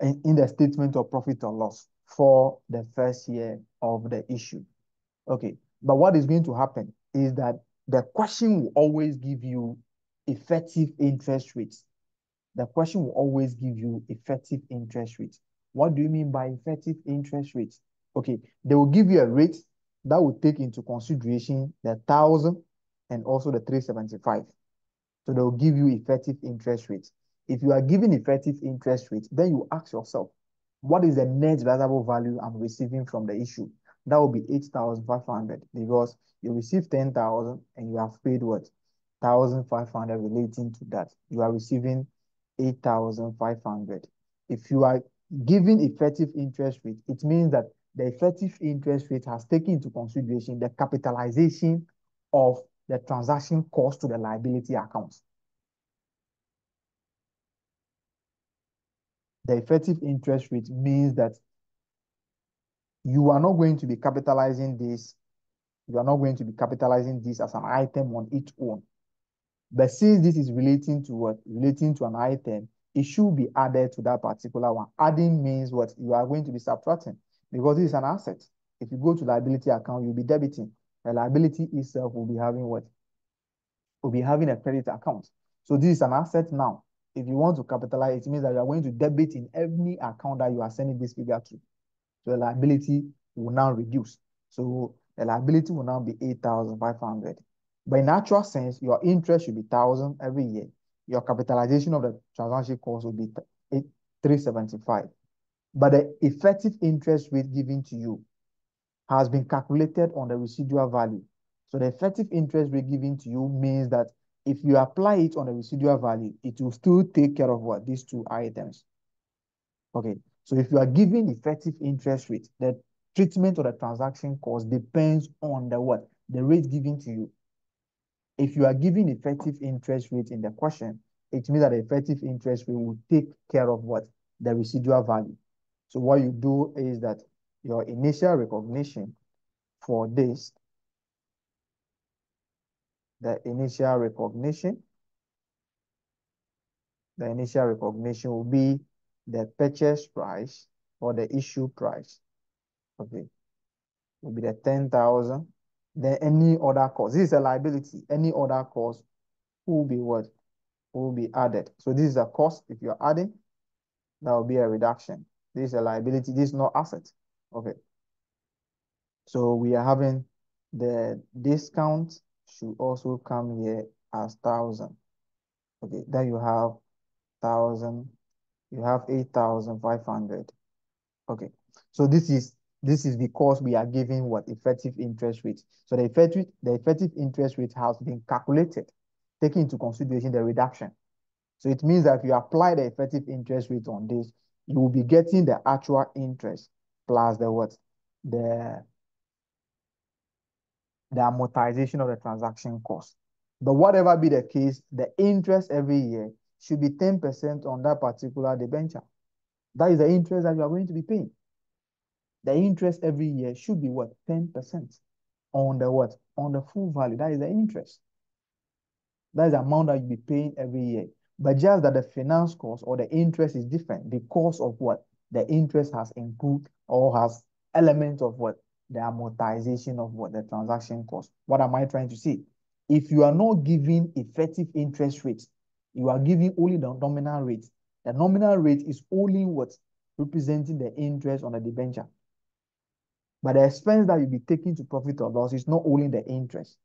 in, in the statement of profit or loss for the first year of the issue. Okay, but what is going to happen is that the question will always give you effective interest rates. The question will always give you effective interest rates. What do you mean by effective interest rates? Okay, they will give you a rate that will take into consideration the thousand and also the 375. So they will give you effective interest rates. If you are given effective interest rates, then you ask yourself, what is the net realizable value I'm receiving from the issue? That will be 8,500 because you receive 10,000 and you have paid what? 1,500 relating to that. You are receiving 8,500. If you are giving effective interest rate, it means that the effective interest rate has taken into consideration the capitalization of the transaction cost to the liability account. The effective interest rate means that you are not going to be capitalizing this. You are not going to be capitalizing this as an item on its own. But since this is relating to what? Relating to an item, it should be added to that particular one. Adding means what? You are going to be subtracting because is an asset. If you go to liability account, you'll be debiting. The liability itself will be having what? Will be having a credit account. So this is an asset now. If you want to capitalize, it means that you are going to debit in every account that you are sending this figure to. So the liability will now reduce. So the liability will now be 8,500. But in actual sense, your interest should be 1,000 every year. Your capitalization of the transaction cost will be 375. But the effective interest rate given to you has been calculated on the residual value. So the effective interest rate given to you means that if you apply it on the residual value, it will still take care of what? These two items. Okay. So if you are giving effective interest rate, the treatment of the transaction cost depends on the what? The rate given to you. If you are giving effective interest rate in the question, it means that the effective interest rate will take care of what? The residual value. So what you do is that your initial recognition for this, the initial recognition, the initial recognition will be the purchase price or the issue price. Okay. Will be the 10,000. Then any other cost. This is a liability. Any other cost will be what? Will be added. So this is a cost. If you're adding, that will be a reduction. This is a liability. This is not asset. Okay. So we are having the discount should also come here as thousand. Okay. Then you have thousand you have 8,500. Okay. So this is this is because we are giving what effective interest rate. So the effective the effective interest rate has been calculated, taking into consideration the reduction. So it means that if you apply the effective interest rate on this, you will be getting the actual interest plus the what? The the amortization of the transaction cost. But whatever be the case, the interest every year should be 10% on that particular debenture. That is the interest that you are going to be paying. The interest every year should be what? 10% on the what? On the full value. That is the interest. That is the amount that you'll be paying every year. But just that the finance cost or the interest is different because of what? The interest has include or has elements of what? The amortization of what? The transaction cost. What am I trying to say? If you are not giving effective interest rates, you are giving only the nominal rate. The nominal rate is only what representing the interest on the debenture. But the expense that you'll be taking to profit or loss is not only the interest.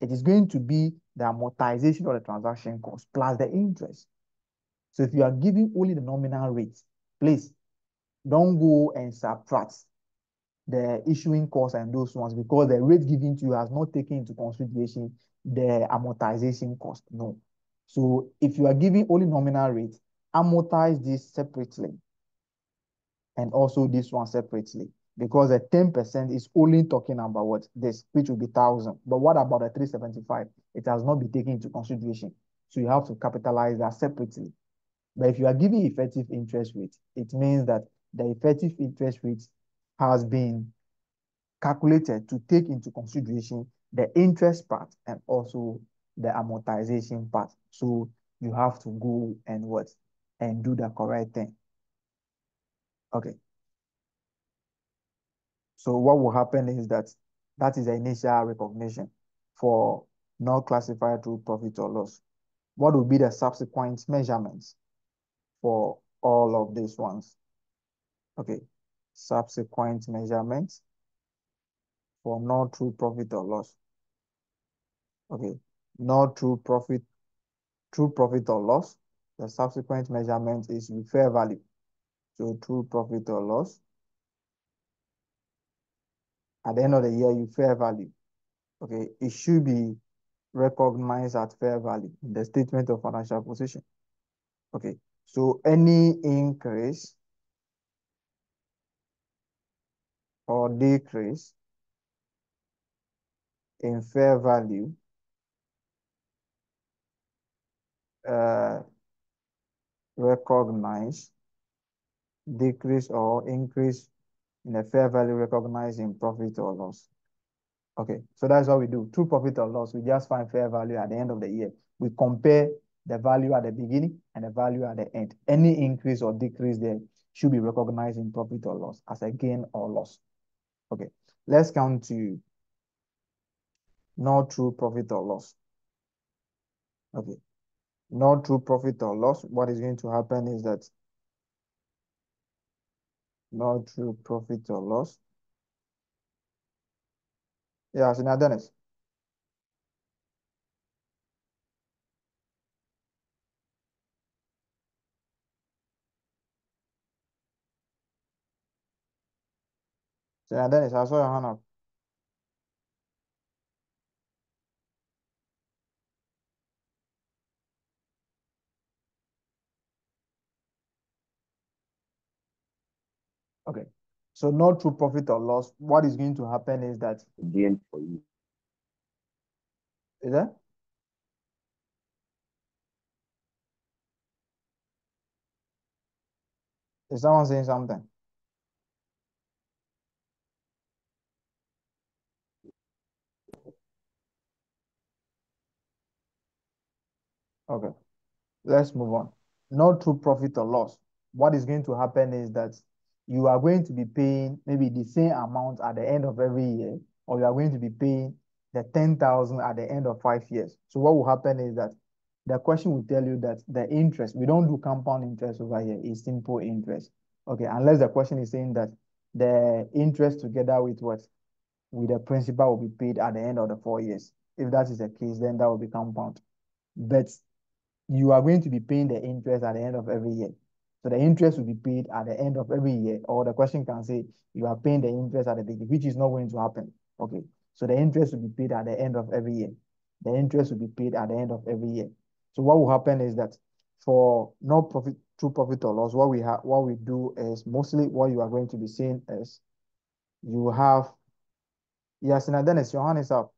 It is going to be the amortization of the transaction cost plus the interest. So if you are giving only the nominal rate, please don't go and subtract the issuing cost and those ones because the rate given to you has not taken into consideration the amortization cost. No. So if you are giving only nominal rate, amortize this separately and also this one separately because the 10% is only talking about what this, which will be 1,000. But what about the 375? It has not been taken into consideration. So you have to capitalize that separately. But if you are giving effective interest rate, it means that the effective interest rate has been calculated to take into consideration the interest part and also the amortization part. So you have to go and what? And do the correct thing. Okay. So what will happen is that that is the initial recognition for not classified through profit or loss. What will be the subsequent measurements for all of these ones? Okay, subsequent measurements for not true profit or loss. Okay, not true profit, true profit or loss. The subsequent measurement is fair value. So true profit or loss at the end of the year, you fair value. Okay, it should be recognized at fair value in the statement of financial position. Okay, so any increase or decrease in fair value uh, recognize decrease or increase in the fair value recognized in profit or loss. Okay, so that's what we do. True profit or loss, we just find fair value at the end of the year. We compare the value at the beginning and the value at the end. Any increase or decrease there should be recognized in profit or loss as a gain or loss. Okay, let's come to no true profit or loss. Okay, no true profit or loss. What is going to happen is that not true profit or loss. Yeah, Sina Dennis. Sina Dennis, I saw your hand up. Okay. So no true profit or loss. What is going to happen is that gain for you. is that is someone saying something? Okay. Let's move on. No true profit or loss. What is going to happen is that you are going to be paying maybe the same amount at the end of every year, or you are going to be paying the 10,000 at the end of five years. So what will happen is that the question will tell you that the interest, we don't do compound interest over here, it's simple interest. Okay, unless the question is saying that the interest together with what? With the principal will be paid at the end of the four years. If that is the case, then that will be compound. But you are going to be paying the interest at the end of every year. So the interest will be paid at the end of every year, or the question can say you are paying the interest at the beginning, which is not going to happen. Okay, so the interest will be paid at the end of every year. The interest will be paid at the end of every year. So what will happen is that for no profit, true profit or loss, what we have, what we do is mostly what you are going to be seeing is you have, yes, then it's your hand is up.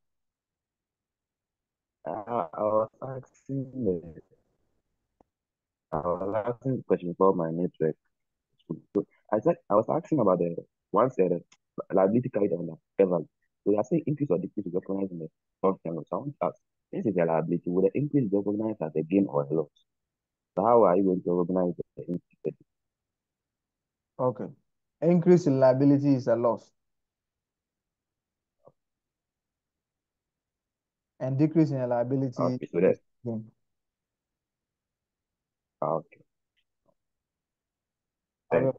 Uh, I was the, I was asking a question about my network. So I said I was asking about the once the liability carried on the. So you are saying increase or decrease is recognized in the profit and loss. I want to ask, this is a liability. Will the increase be recognized as a gain or a loss? So how are you going to recognize the increase? Okay. Increase in liability is a loss. And decrease in liability Okay, so that gain. okay. Okay, Thank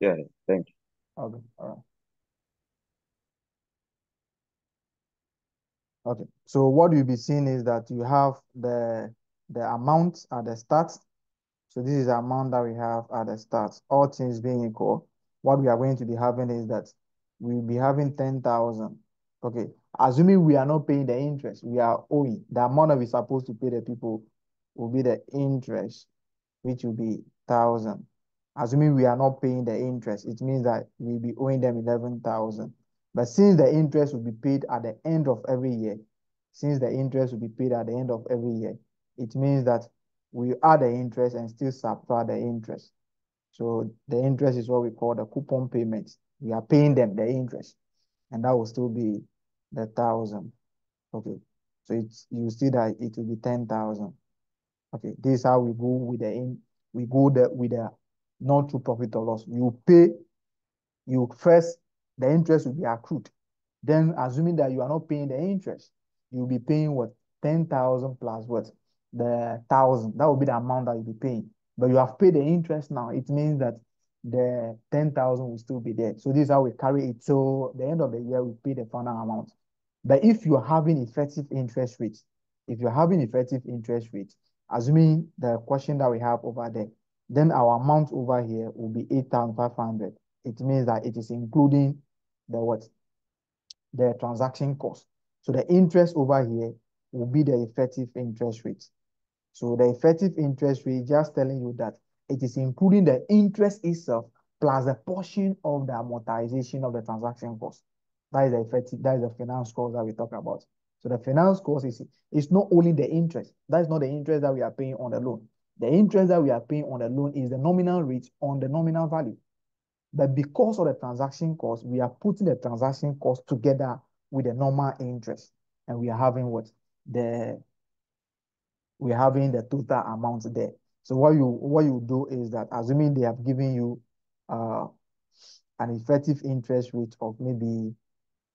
yeah, thank you. okay, all right. Okay, so what you'll be seeing is that you have the the amount at the start. So this is the amount that we have at the start. All things being equal, what we are going to be having is that we'll be having 10,000. Okay, assuming we are not paying the interest, we are owing. The amount that we're supposed to pay the people will be the interest, which will be 1,000. Assuming we are not paying the interest, it means that we'll be owing them 11,000. But since the interest will be paid at the end of every year, since the interest will be paid at the end of every year, it means that we add the interest and still subtract the interest. So the interest is what we call the coupon payments. We are paying them the interest, and that will still be the thousand. Okay, so it's you see that it will be ten thousand. Okay, this is how we go with the in we go the with the non true profit or loss. You pay, you first the interest will be accrued. Then assuming that you are not paying the interest, you'll be paying what ten thousand plus what the thousand. That will be the amount that you'll be paying. But you have paid the interest now. It means that the ten thousand will still be there. So this is how we carry it So, the end of the year. We pay the final amount. But if you're having effective interest rates, if you're having effective interest rates, assuming the question that we have over there, then our amount over here will be 8,500. It means that it is including the what? The transaction cost. So the interest over here will be the effective interest rate. So the effective interest rate just telling you that it is including the interest itself plus a portion of the amortization of the transaction cost. That is the effective, that is the finance cost that we talk about. So the finance cost is, is not only the interest. That is not the interest that we are paying on the loan. The interest that we are paying on the loan is the nominal rate on the nominal value. But because of the transaction cost, we are putting the transaction cost together with the normal interest. And we are having what? The we are having the total amount there. So what you what you do is that assuming they have given you uh an effective interest rate of maybe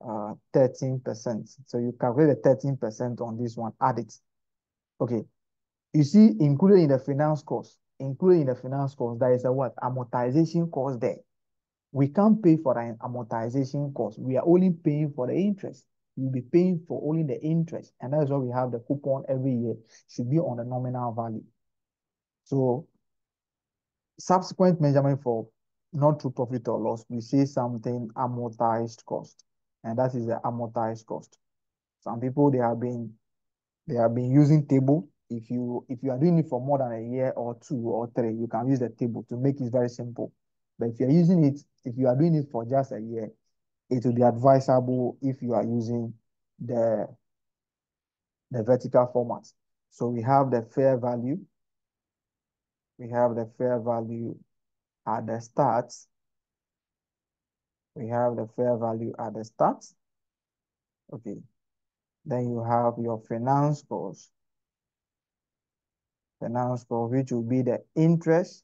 uh 13%. So you calculate the 13% on this one, add it. Okay. You see, included in the finance cost, included in the finance cost, there is a what? Amortization cost there. We can't pay for an amortization cost. We are only paying for the interest. You'll be paying for only the interest. And that's why we have the coupon every year should be on the nominal value. So subsequent measurement for not through profit or loss, we say something amortized cost. And that is the amortized cost. Some people they have been they have been using table. If you if you are doing it for more than a year or two or three, you can use the table to make it very simple. But if you're using it, if you are doing it for just a year, it will be advisable if you are using the, the vertical format. So we have the fair value. We have the fair value at the start. We have the fair value at the start. Okay. Then you have your finance cost. Finance cost, which will be the interest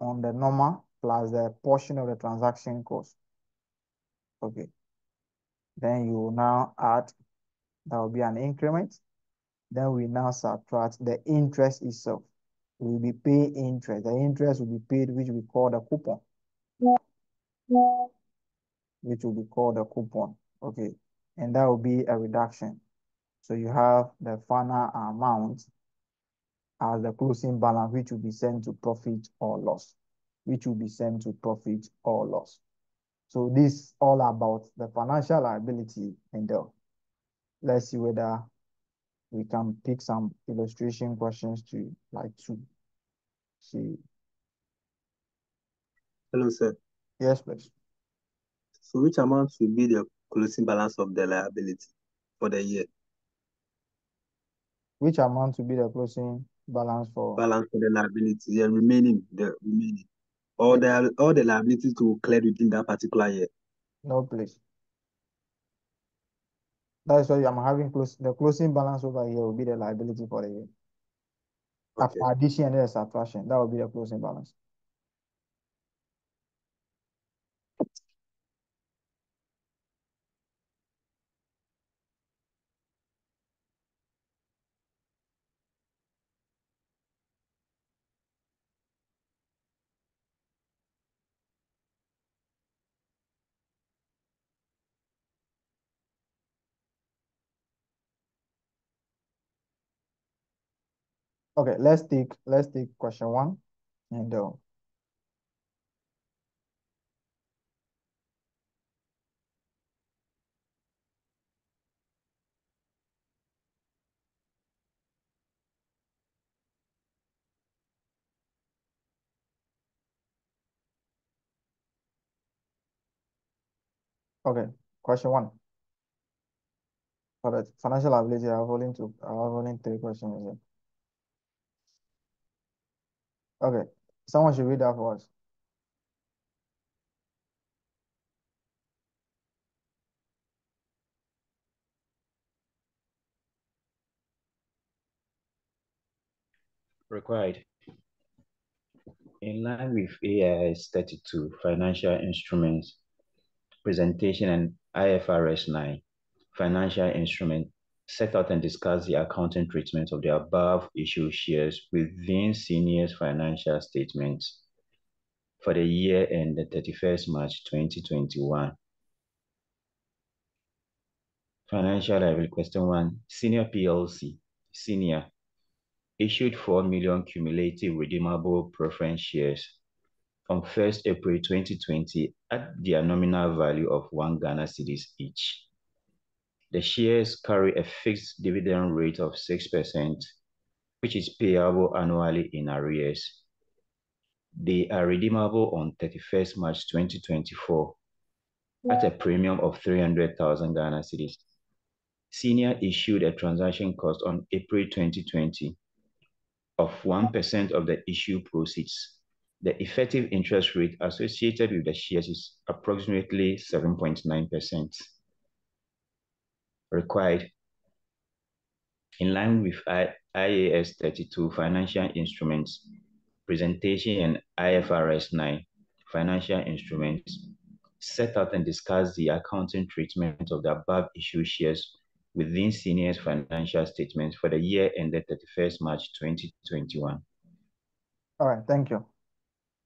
on the normal plus the portion of the transaction cost. Okay. Then you now add, that will be an increment. Then we now subtract the interest itself. We will be paying interest. The interest will be paid, which we call the coupon. Which will be called a coupon. Okay. And that will be a reduction. So you have the final amount as the closing balance, which will be sent to profit or loss which will be sent to profit or loss. So this all about the financial liability and the, let's see whether we can pick some illustration questions to like to see. Hello, sir. Yes, please. So which amount will be the closing balance of the liability for the year? Which amount will be the closing balance for? Balance for the liability, the remaining, the remaining or the all the liabilities to clear within that particular year? No, please. That's why I'm having close the closing balance over here will be the liability for the year. Okay. After addition and subtraction, that will be the closing balance. Okay, let's take let's take question one and uh, okay, question one. For the financial ability, I have only two, I have only three questions. Okay, someone should read that for us. Required. In line with IAS 32 financial instruments presentation and IFRS 9 financial instrument set out and discuss the accounting treatment of the above issue shares within seniors financial statements for the year ended 31st March 2021. Financial liability question one, senior PLC, senior issued 4 million cumulative redeemable preference shares from 1st April 2020 at their nominal value of 1 Ghana cedis each. The shares carry a fixed dividend rate of 6%, which is payable annually in arrears. They are redeemable on 31st March 2024 at a premium of 300,000 Ghana cedis. Senior issued a transaction cost on April 2020 of 1% of the issue proceeds. The effective interest rate associated with the shares is approximately 7.9%. Required in line with IAS 32 financial instruments presentation and IFRS 9 financial instruments set out and discuss the accounting treatment of the above issue shares within senior's financial statements for the year ended 31st March 2021. All right, thank you.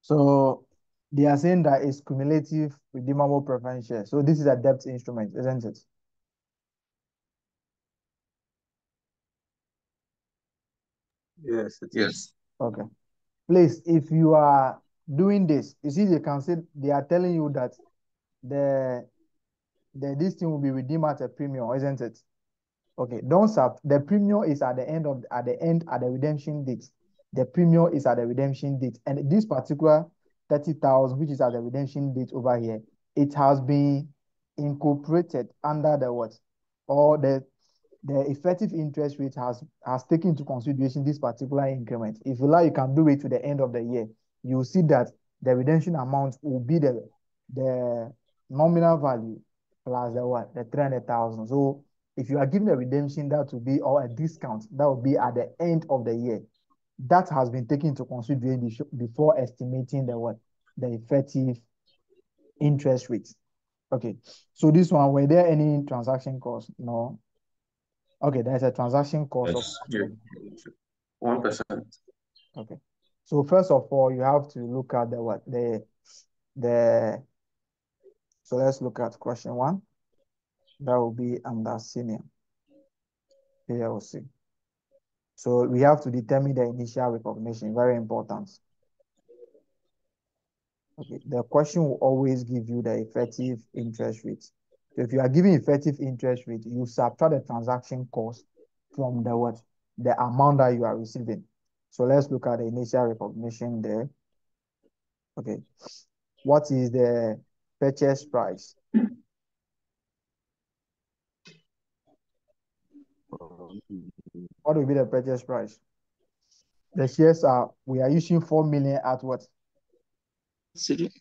So they are saying that it's cumulative redeemable preference share. So this is a debt instrument, isn't it? Yes. it is. Yes. Okay. Please, if you are doing this, you see, they can say they are telling you that the the this thing will be redeemed at a premium, isn't it? Okay, don't sub. The premium is at the end of at the end at the redemption date. The premium is at the redemption date, and this particular thirty thousand, which is at the redemption date over here, it has been incorporated under the what, or the the effective interest rate has has taken into consideration this particular increment. If you like, you can do it to the end of the year. You will see that the redemption amount will be the the nominal value plus the what the three hundred thousand. So if you are giving a redemption, that will be or a discount that will be at the end of the year. That has been taken into consideration before estimating the what the effective interest rate. Okay, so this one, were there any transaction costs? No. Okay, there's a transaction cost Yes. of One percent. okay. So first of all, you have to look at the what the the so let's look at question one. That will be under senior PLC. So we have to determine the initial recognition, very important. Okay, the question will always give you the effective interest rate. So if you are giving effective interest rate, you subtract the transaction cost from the what? The amount that you are receiving. So let's look at the initial recognition there. Okay. What is the purchase price? What will be the purchase price? The shares are, we are issuing 4 million at what? Cedi.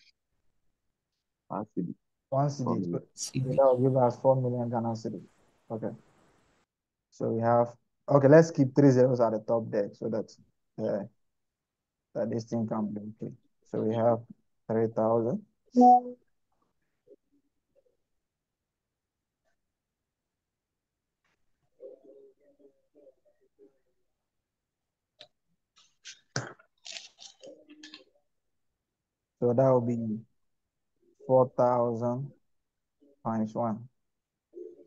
One cedi. One Four cedi. that will give us 4 million Ghana cedi. Okay. So we have, okay, let's keep three zeros at the top there so that, uh, that this thing can be okay. So we have 3,000. So that will be 4,000 times 1.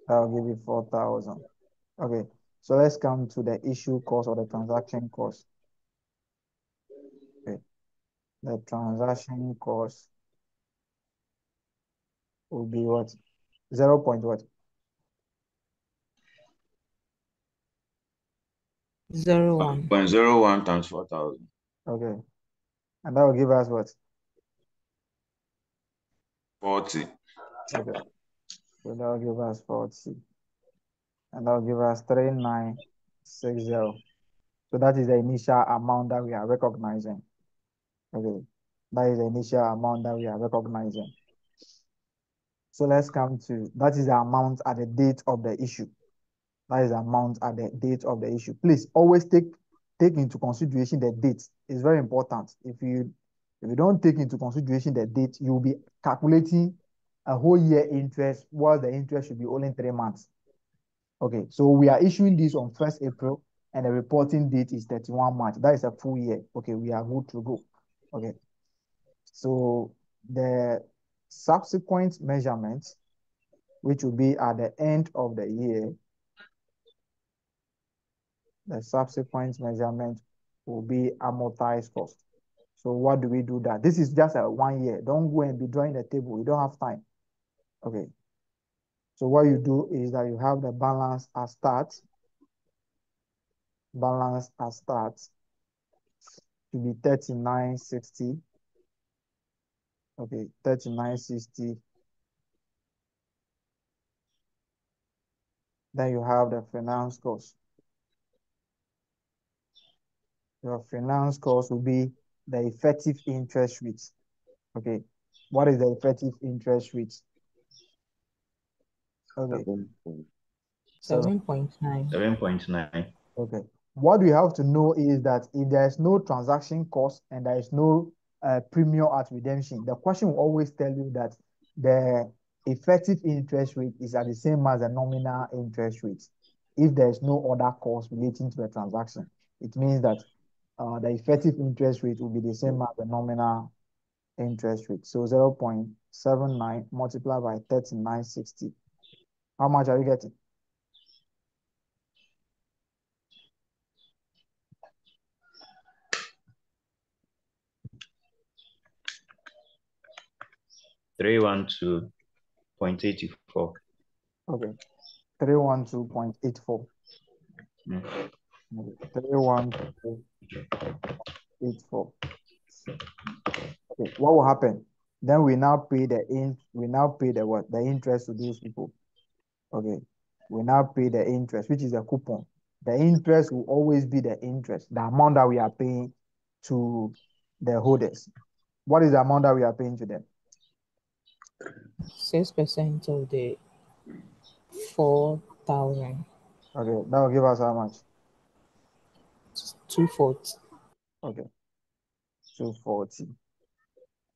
That will give you 4,000. Okay, so let's come to the issue cost or the transaction cost. Okay, the transaction cost will be what? 0 point what? Zero one. Point zero one times four thousand. Okay, and that will give us what? Forty. Okay, so that will give us 40. And that will give us 3960. So that is the initial amount that we are recognizing. Okay, that is the initial amount that we are recognizing. So let's come to, that is the amount at the date of the issue. That is the amount at the date of the issue. Please always take, take into consideration the date. It's very important. If you, if you don't take into consideration the date, you'll be calculating a whole year interest, while the interest should be only three months. Okay, so we are issuing this on 1st April and the reporting date is 31 March. That is a full year. Okay, we are good to go. Okay, so the subsequent measurement, which will be at the end of the year, the subsequent measurement will be amortized cost. So what do we do that? This is just a one year. Don't go and be drawing the table. You don't have time. Okay. So what you do is that you have the balance at start. Balance at start to be 3960. Okay, 3960. Then you have the finance cost. Your finance cost will be the effective interest rate. Okay, what is the effective interest rate? Okay, Seven point nine. 7.9. okay. What we have to know is that if there is no transaction cost and there is no uh, premium at redemption, the question will always tell you that the effective interest rate is at the same as the nominal interest rate. If there is no other cost relating to the transaction, it means that uh, the effective interest rate will be the same as the nominal interest rate. So 0.79 multiplied by 3960. How much are you getting? Three one two point eighty four. Okay, 312.84. Mm. Okay, 312.84. Okay, what will happen? Then we now pay the in we now pay the what? The interest to those people. Okay, we now pay the interest, which is a coupon. The interest will always be the interest, the amount that we are paying to the holders. What is the amount that we are paying to them? Six percent of the four thousand Okay, that will give us how much? Two forty. Okay, 240.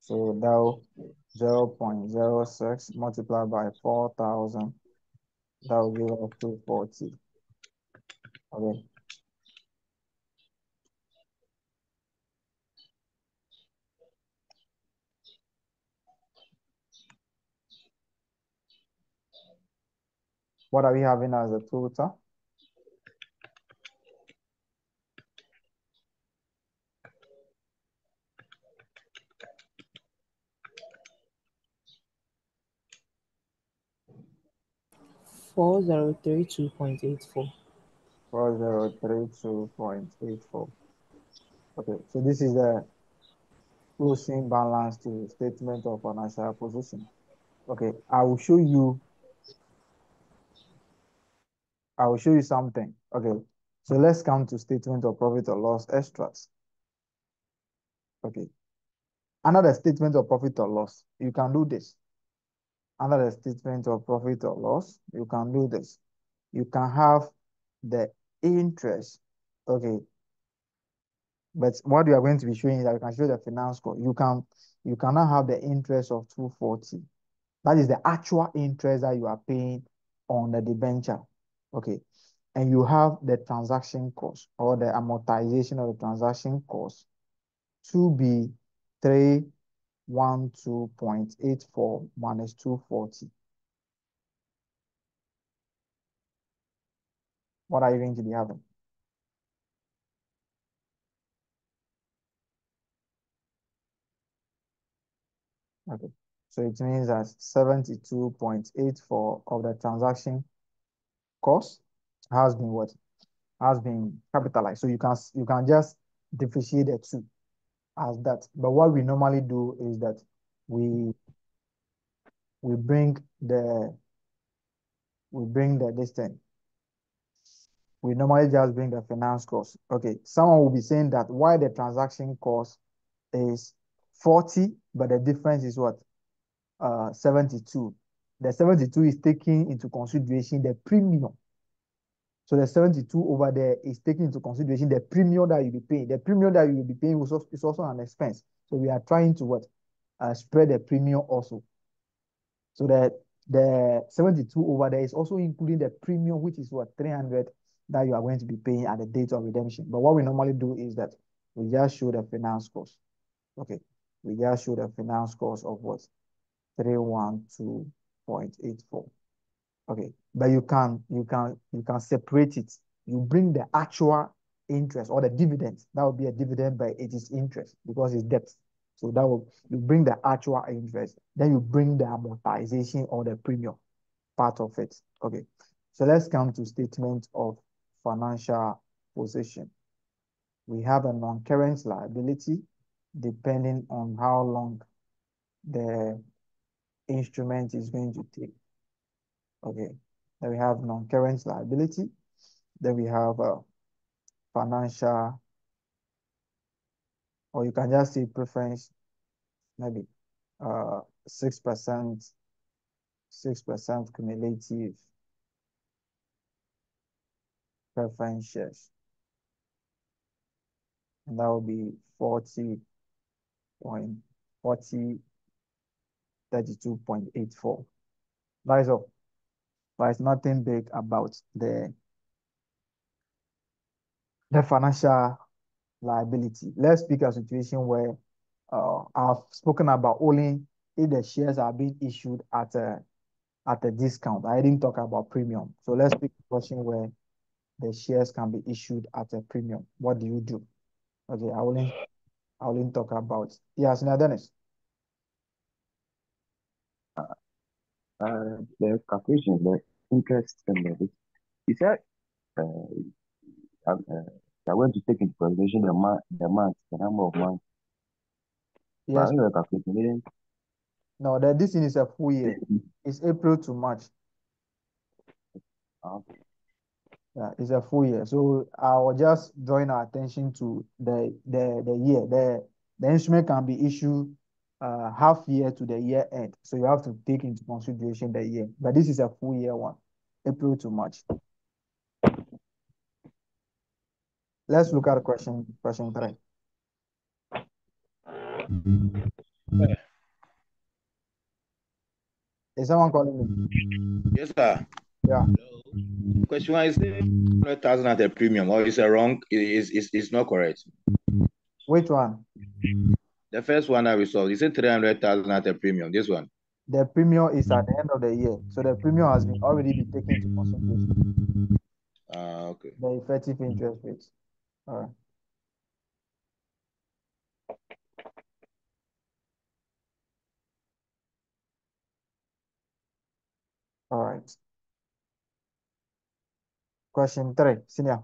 So now 0.06 multiplied by 4,000, that will give us 240. Okay. What are we having as a total? Four zero three two point eight four. 4032.84. Okay, so this is the closing balance to statement of financial position. Okay, I will show you. I will show you something. Okay, so let's come to statement of profit or loss extracts. Okay, another statement of profit or loss, you can do this. Under the statement of profit or loss, you can do this. You can have the interest. Okay. But what we are going to be showing is that you can show the finance. You can you cannot have the interest of 240. That is the actual interest that you are paying on the debenture. Okay. And you have the transaction cost or the amortization of the transaction cost to be 312.84 minus 240. What are you going to be having? Okay, so it means that 72.84 of the transaction cost has been what? Has been capitalized. So you can you can just differentiate the two as that. But what we normally do is that we we bring the we bring the distance we normally just bring the finance cost. Okay, someone will be saying that why the transaction cost is 40, but the difference is what? Uh, 72. The 72 is taking into consideration the premium. So the 72 over there is taking into consideration the premium that you'll be paying. The premium that you will be paying is also, an expense. So we are trying to what? Uh, spread the premium also. So that the 72 over there is also including the premium, which is what? 300 that you are going to be paying at the date of redemption. But what we normally do is that we just show the finance cost. Okay, we just show the finance cost of what? 312.84. Okay, but you can you can you can separate it. You bring the actual interest or the dividend. That would be a dividend, but it is interest because it's debt. So that will you bring the actual interest, then you bring the amortization or the premium part of it. Okay. So let's come to statement of financial position. We have a non-current liability depending on how long the instrument is going to take. Okay. Then we have non-current liability. Then we have a financial, or you can just see preference, maybe uh six percent, six percent cumulative preference shares. And that will be 40 point 40 32.84. That is. But it's nothing big about the the financial liability. Let's speak a situation where uh, I've spoken about only if the shares are being issued at a at a discount. I didn't talk about premium. So let's pick a question where the shares can be issued at a premium. What do you do? Okay, I will I will talk about yes, now Dennis. Uh, the calculation, the interest and the you said uh, uh, you're going to take into consideration the month, the month, the number of months. Yes. But I think No, that this thing is a full year. It's April to March. okay. Yeah, it's a full year. So I will just drawing our attention to the the the year. The the instrument can be issued uh half year to the year end. So you have to take into consideration the year. But this is a full year one, April to March. Let's look at question question three. Is someone calling me? Yes, sir. Yeah. Question one is hundred thousand at a premium, or is it wrong? Is is is not correct? Which one? The first one I we saw, is it three hundred thousand at a premium? This one. The premium is at the end of the year. So the premium has been already been taken into consideration. Ah, okay. The effective interest rate. All right. All right. Question three, senior.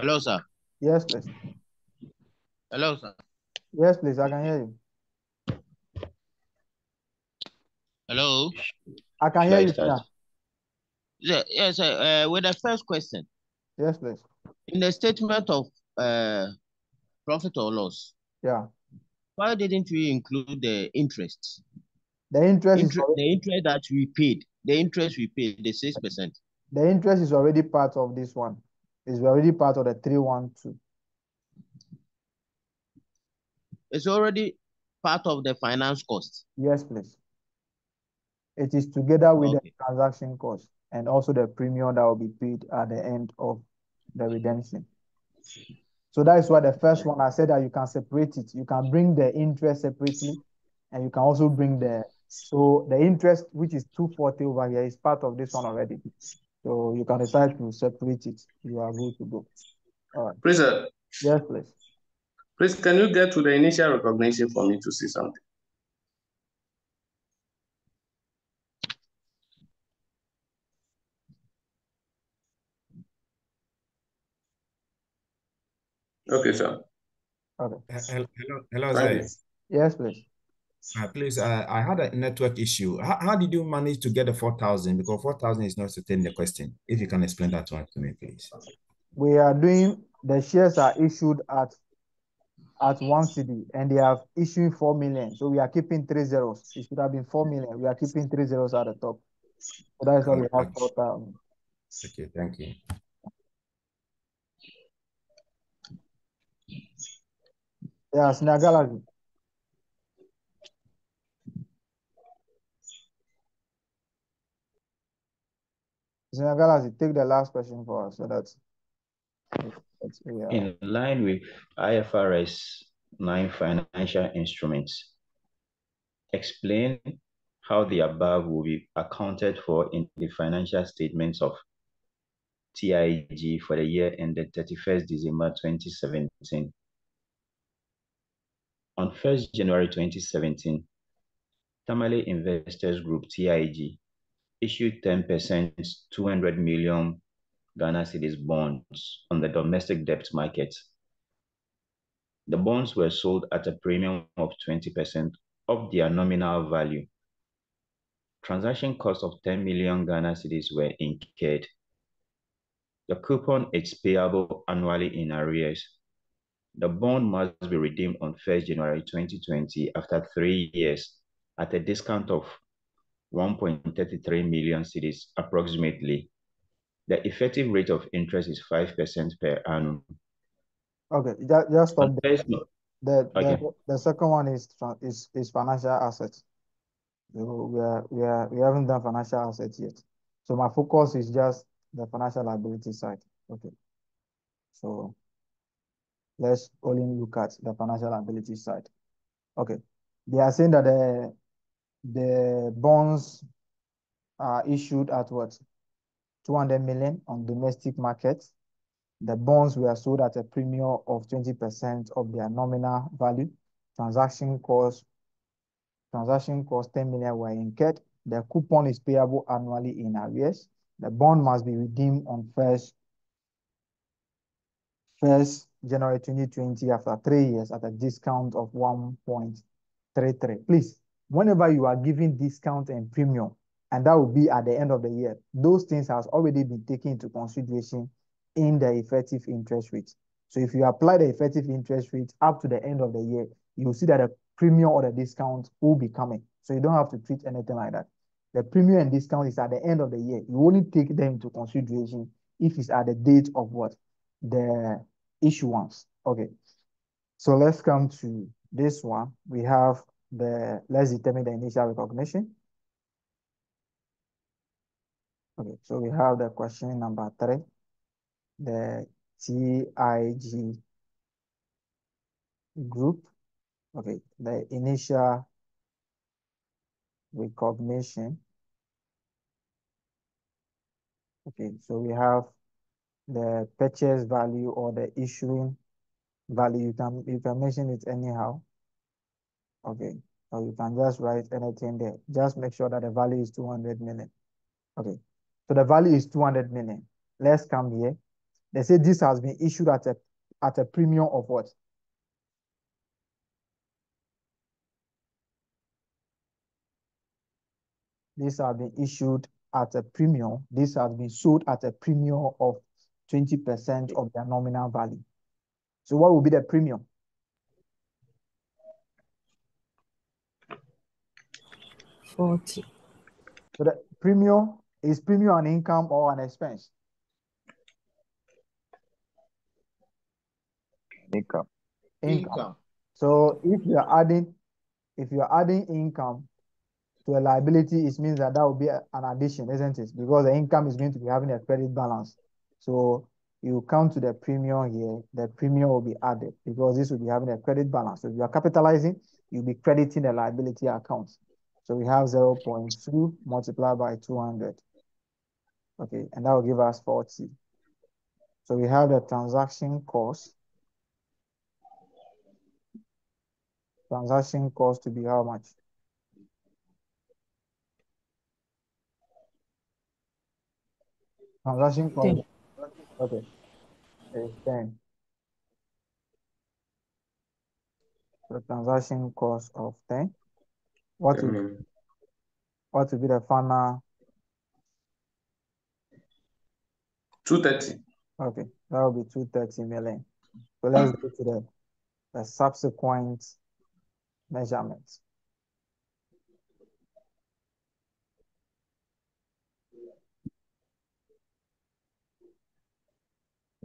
Hello, sir. Yes, please. Hello, sir. Yes, please. I can hear you. Hello. I can hear you, senior. Yeah, yes, sir. Uh, with the first question, Yes, please. in the statement of uh, profit or loss, Yeah. why didn't we include the interest? The interest Inter- already, the interest that we paid, the interest we paid, the six percent. the interest is already part of this one. It's already part of the three one two. It's already part of the finance cost. Yes, please. It is together with Okay. the transaction cost and also the premium that will be paid at the end of the redemption. So that is why the first one I said that you can separate it. You can bring the interest separately and you can also bring the so the interest which is 240 over here is part of this one already. So you can decide to separate it. You are good to go. All right. Please, uh, Yes, please. please, can you get to the initial recognition for me to see something? Okay, sir. Okay. Hello, hello, hello, Zay. Yes, please. Uh, please, uh, I had a network issue. How, how did you manage to get the 4,000? Because 4,000 is not certain the question. If you can explain that one to me, please. We are doing the shares are issued at at one cedi and they have issuing four million. So we are keeping three zeros. It should have been four million. We are keeping three zeros at the top. So that is why we have four thousand. Okay, thank you. Yeah, Senior Senior take the last question for us so that that's, yeah. In line with IFRS 9 financial instruments, explain how the above will be accounted for in the financial statements of TIG for the year ended 31st December 2017. On 1st January 2017, Tamale Investors Group TIG issued 10% 200 million Ghana cedis bonds on the domestic debt market. The bonds were sold at a premium of 20% of their nominal value. Transaction costs of 10 million Ghana cedis were incurred. The coupon is payable annually in arrears. The bond must be redeemed on 1st January 2020 after three years at a discount of 1.33 million cedis approximately. The effective rate of interest is 5% per annum. Okay, just, just stop On there. The, the, Okay. the second one is, is, is financial assets. So we are, we are, we haven't done financial assets yet. So my focus is just the financial liability side. Okay. So let's only look at the financial liability side. Okay. They are saying that the, the bonds are issued at what? 200 million on domestic market. The bonds were sold at a premium of 20% of their nominal value. Transaction cost, transaction cost 10 million were incurred. The coupon is payable annually in arrears. The bond must be redeemed on first, first January 2020 after three years at a discount of 1.33. Please, whenever you are giving discount and premium, and that will be at the end of the year, those things has already been taken into consideration in the effective interest rate. So if you apply the effective interest rate up to the end of the year, you will see that the premium or the discount will be coming. So you don't have to treat anything like that. The premium and discount is at the end of the year. You only take them into consideration if it's at the date of what? The issuance. Okay. So let's come to this one. We have the, let's determine the initial recognition. Okay, so we have the question number three, the TIG group. Okay, the initial recognition. Okay, so we have the purchase value or the issuing value. You can you can mention it anyhow. Okay, or you can just write anything there. Just make sure that the value is 200 million. Okay, so the value is 200 million. Let's come here. They say this has been issued at a at a premium of what? This has been issued at a premium. This has been sold at a premium of 20% of their nominal value. So what will be the premium? Forty. So the premium is premium an income or an expense? Income. Income. Income. So if you are adding, if you are adding income to a liability, it means that that will be an addition, isn't it? Because the income is going to be having a credit balance. So you come to the premium here, the premium will be added because this will be having a credit balance. So if you are capitalizing, you'll be crediting the liability account. So we have 0.2 multiplied by 200. Okay, and that will give us 40. So we have the transaction cost. Transaction cost to be how much? Transaction cost. Ten. Okay. Is 10. The transaction cost of 10. What will, Mm, what will be the final? 230. Okay, that will be 230 million. So let's go to the, the subsequent measurements.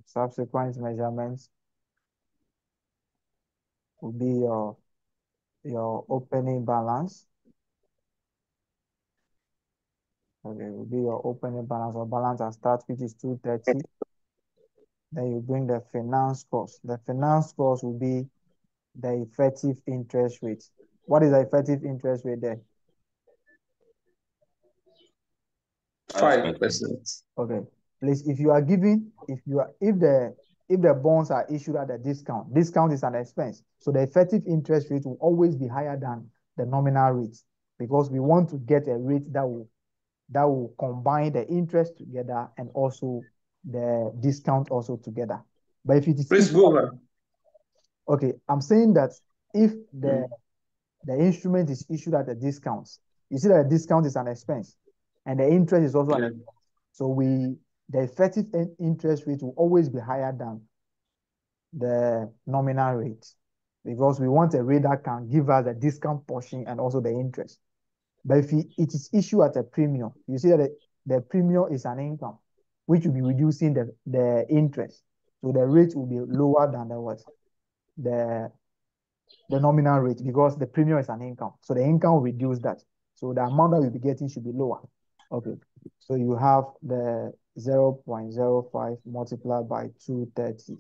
Subsequent measurements will be your your opening balance. Okay, will be your opening balance or balance at start, which is 230. Then you bring the finance cost. The finance cost will be the effective interest rate. What is the effective interest rate there? Five percent. Okay. Please, if you are giving, if you are, if the if the bonds are issued at a discount, discount is an expense. So the effective interest rate will always be higher than the nominal rate because we want to get a rate that will that will combine the interest together and also the discount also together. But if it is Please go over. okay, I'm saying that if the mm. the instrument is issued at a discount, you see that the discount is an expense and the interest is also an expense. So we the effective interest rate will always be higher than the nominal rate because we want a rate that can give us the discount portion and also the interest. But if it, is issued at a premium, you see that the, the premium is an income, which will be reducing the, the interest. So the rate will be lower than the what? The the nominal rate because the premium is an income. So the income will reduce that. So the amount that we'll be getting should be lower. Okay. So you have the 0.05 multiplied by 230.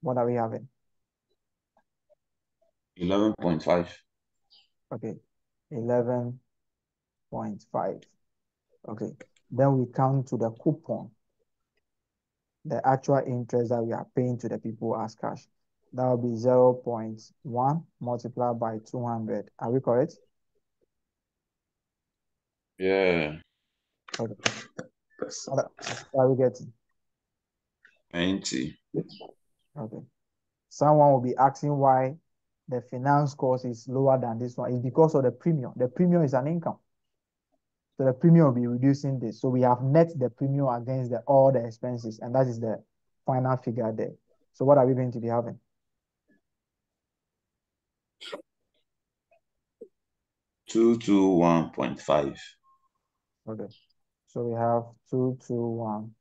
What are we having? Eleven point five. Okay. 11.5. Okay. Then we come to the coupon. The actual interest that we are paying to the people as cash. That will be 0.1 multiplied by 200. Are we correct? Yeah. Okay. What are, what are we getting? Ninety. Okay. Someone will be asking why the finance cost is lower than this one. It's because of the premium. The premium is an income. So the premium will be reducing this. So we have net the premium against the all the expenses, and that is the final figure there. So what are we going to be having? Two two one point five. Okay. So we have two two one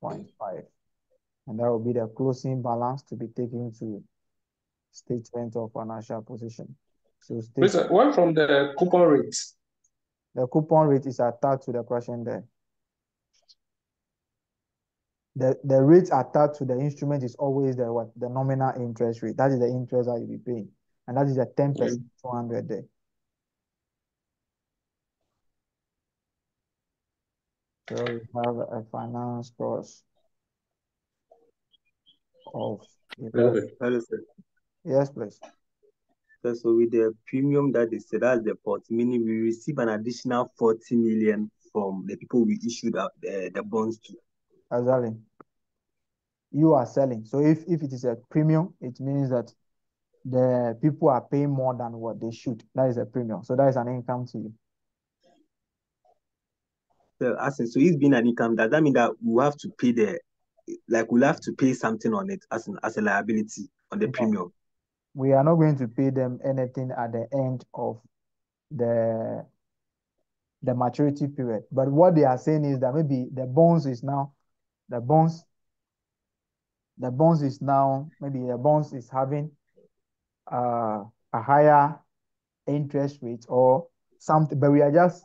point five. And that will be the closing balance to be taken to statement of financial position. So one from the coupon rate. the coupon rate is attached to the question there. The the rate attached to the instrument is always the what? The nominal interest rate. That is the interest that you'll be paying. And that is the 10% mm-hmm. 200 there. So we have a finance cost of sir. yes, please. So, with the premium that they said, as the pot, meaning we receive an additional 40 million from the people we issued out the, the bonds to. Exactly. You are selling. So if, if it is a premium, it means that the people are paying more than what they should. That is a premium. So that is an income to you. So, as in, so it's been an income. Does that mean that we have to pay the, like we'll have to pay something on it as an, as a liability on the premium? We are not going to pay them anything at the end of the the maturity period. But what they are saying is that maybe the bonds is now the bonds the bonds is now maybe the bonds is having uh, a higher interest rate or something, but we are just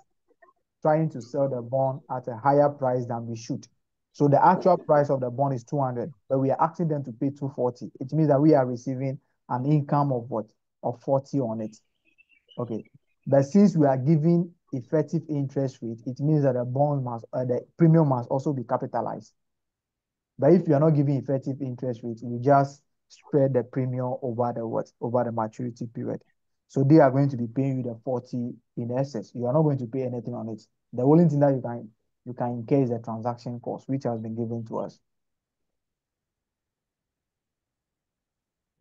trying to sell the bond at a higher price than we should. So the actual price of the bond is 200, but we are asking them to pay 240. It means that we are receiving an income of what? Of 40 on it. Okay. But since we are giving effective interest rate, it means that the bond must, uh, the premium must also be capitalized. But if you are not giving effective interest rate, you just spread the premium over the what? Over the maturity period. So they are going to be paying you the 40 in excess. You are not going to pay anything on it. The only thing that you can you can incur is the transaction cost, which has been given to us.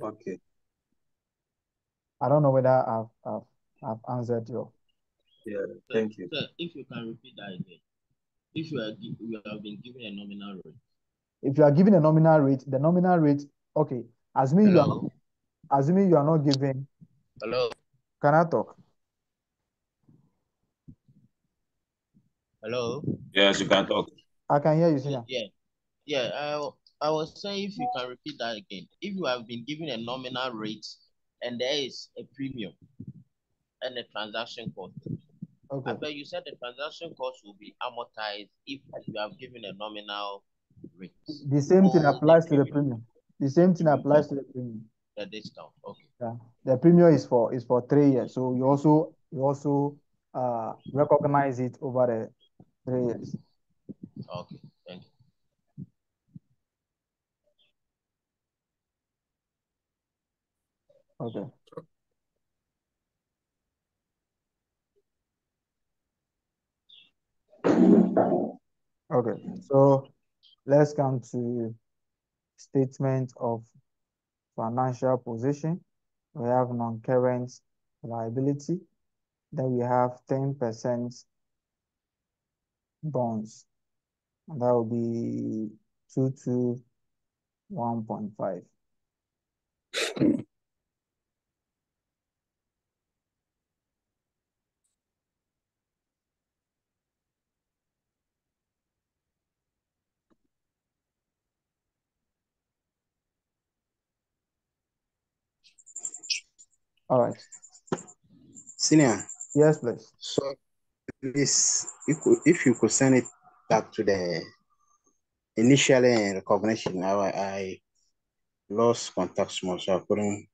Okay. I don't know whether I've I've, I've answered your Yeah, Sir, thank you. sir, if you can repeat that again. If you are gi- you have been given a nominal rate. if you are giving a nominal rate, the nominal rate, okay, assuming you are Hello? assuming you are not giving, Hello? can I talk? Hello? Yes, you can talk. I can hear you, Yeah, yeah. I, I, w- I was saying if you can repeat that again. If you have been given a nominal rate and there is a premium and a transaction cost. I Okay. bet you said the transaction cost will be amortized if you have given a nominal rate. The same thing Or the applies to the premium, premium. The same thing applies to the premium. The discount. Okay. Yeah. The premium is for is for three years. So you also you also uh recognize it over the Three years. Okay, thank you. Okay. Okay, so let's come to statement of financial position. We have non-current liability. Then we have 10% bonds. And that will be 221.5. All right. Senior, Yes, please. so please, could, if you could send it back to the initial recognition, I, I lost contact small, so I couldn't.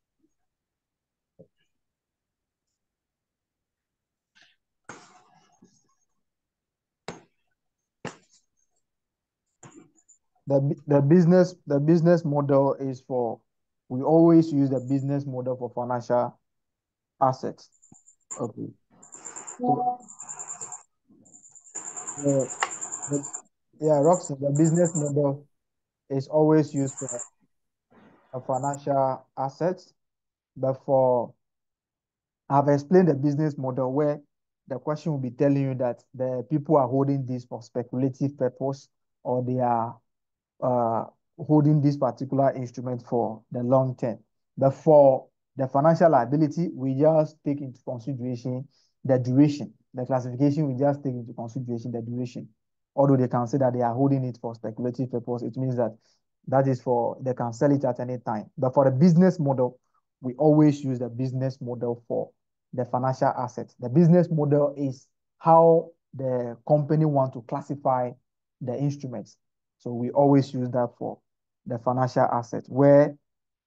The, the business the business model is for we always use the business model for financial assets. Okay. The, the, yeah, Roxy, the business model is always used for a financial assets, but for I've explained the business model where the question will be telling you that the people are holding this for speculative purpose or they are uh, holding this particular instrument for the long term. But for the financial liability, we just take into consideration the duration. The classification, we just take into consideration the duration. Although they can say that they are holding it for speculative purpose, it means that that is for, they can sell it at any time. But for the business model, we always use the business model for the financial assets. The business model is how the company want to classify the instruments. So we always use that for the financial asset, where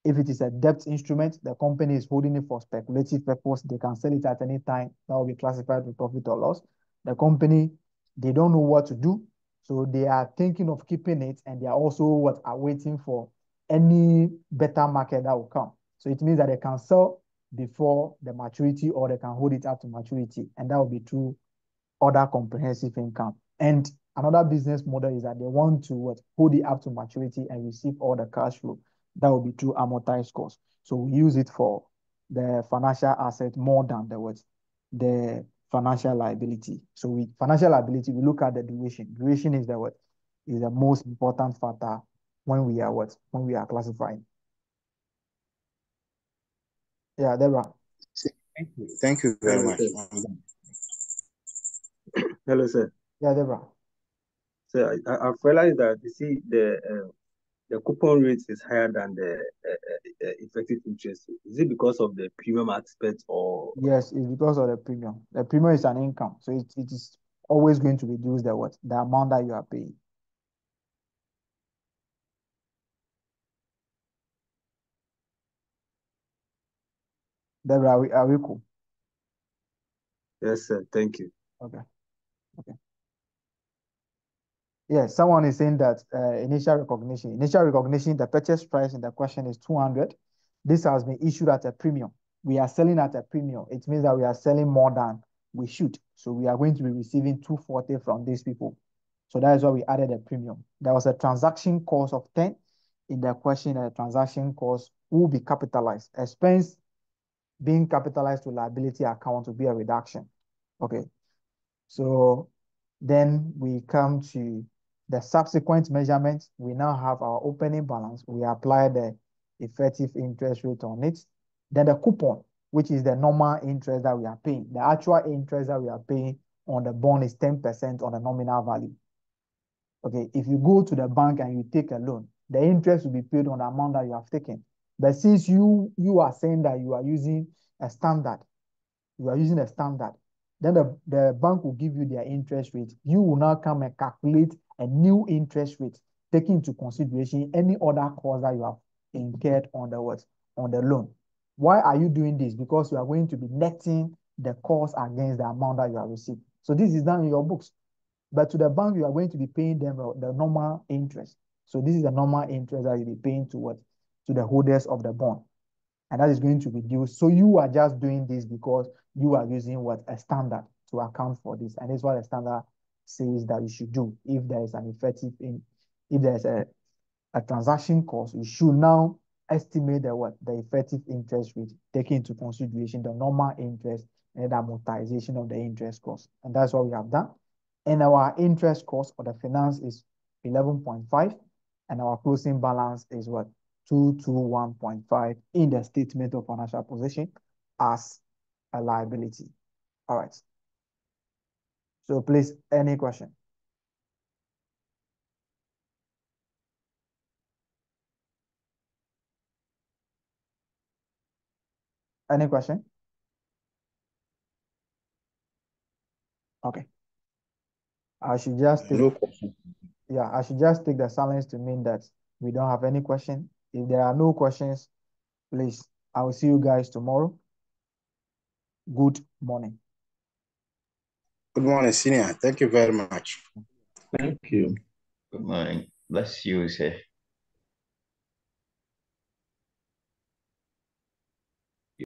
if it is a debt instrument, the company is holding it for speculative purpose. They can sell it at any time. That will be classified with profit or loss. The company, they don't know what to do. So they are thinking of keeping it and they are also what are waiting for any better market that will come. So it means that they can sell before the maturity or they can hold it up to maturity. And that will be through other comprehensive income. And another business model is that they want to what, hold it up to maturity and receive all the cash flow. That will be through amortized cost. So we use it for the financial asset more than the what, the financial liability. So we financial liability, we look at the duration. Duration is the what is the most important factor when we are what when we are classifying. Yeah, Deborah. Thank you. Thank you very Hello, much. sir. I'm. Hello, sir. Yeah, Deborah. So I, I- I've realized that you see the uh, the coupon rate is higher than the uh, uh, uh, effective interest. rate. Is it because of the premium aspect or Yes, it's because of the premium. The premium is an income, so it, it is always going to reduce the what the amount that you are paying. Deborah, are we, are we cool? yes, sir? Thank you. Okay. Okay. Yes, someone is saying that uh, initial recognition, initial recognition, the purchase price in the question is 200. This has been issued at a premium. We are selling at a premium. It means that we are selling more than we should. So we are going to be receiving 240 from these people. So that is why we added a premium. There was a transaction cost of 10 in the question, a transaction cost will be capitalized. Expense being capitalized to liability account will be a reduction. Okay. So then we come to the subsequent measurement. We now have our opening balance. We apply the effective interest rate on it. Then the coupon, which is the normal interest that we are paying. The actual interest that we are paying on the bond is 10% on the nominal value. Okay, if you go to the bank and you take a loan, the interest will be paid on the amount that you have taken. But since you you are saying that you are using a standard, you are using a standard, then the, the bank will give you their interest rate. You will now come and calculate a new interest rate, taking into consideration any other cost that you have incurred on the what on the loan. Why are you doing this? Because you are going to be netting the cost against the amount that you have received. So this is done in your books. But to the bank, you are going to be paying them uh, the normal interest. So this is the normal interest that you'll be paying to what? To the holders of the bond. And that is going to reduce. So you are just doing this because you are using what? A standard to account for this. And this is what the standard says that you should do if there is an effective in if there is a, a transaction cost, you should now estimate the what the effective interest rate, taking into consideration the normal interest and the amortization of the interest cost. And that's what we have done. And our interest cost for the finance is 11.5, and our closing balance is what 221.5 in the statement of financial position as a liability. All right. So please, any question? Any question? Okay. I should just take, No question. yeah, I should just take the silence to mean that we don't have any question. If there are no questions, please, I will see you guys tomorrow. Good morning. Good morning, senior. Thank you very much. Thank you. Good morning. Bless you, sir.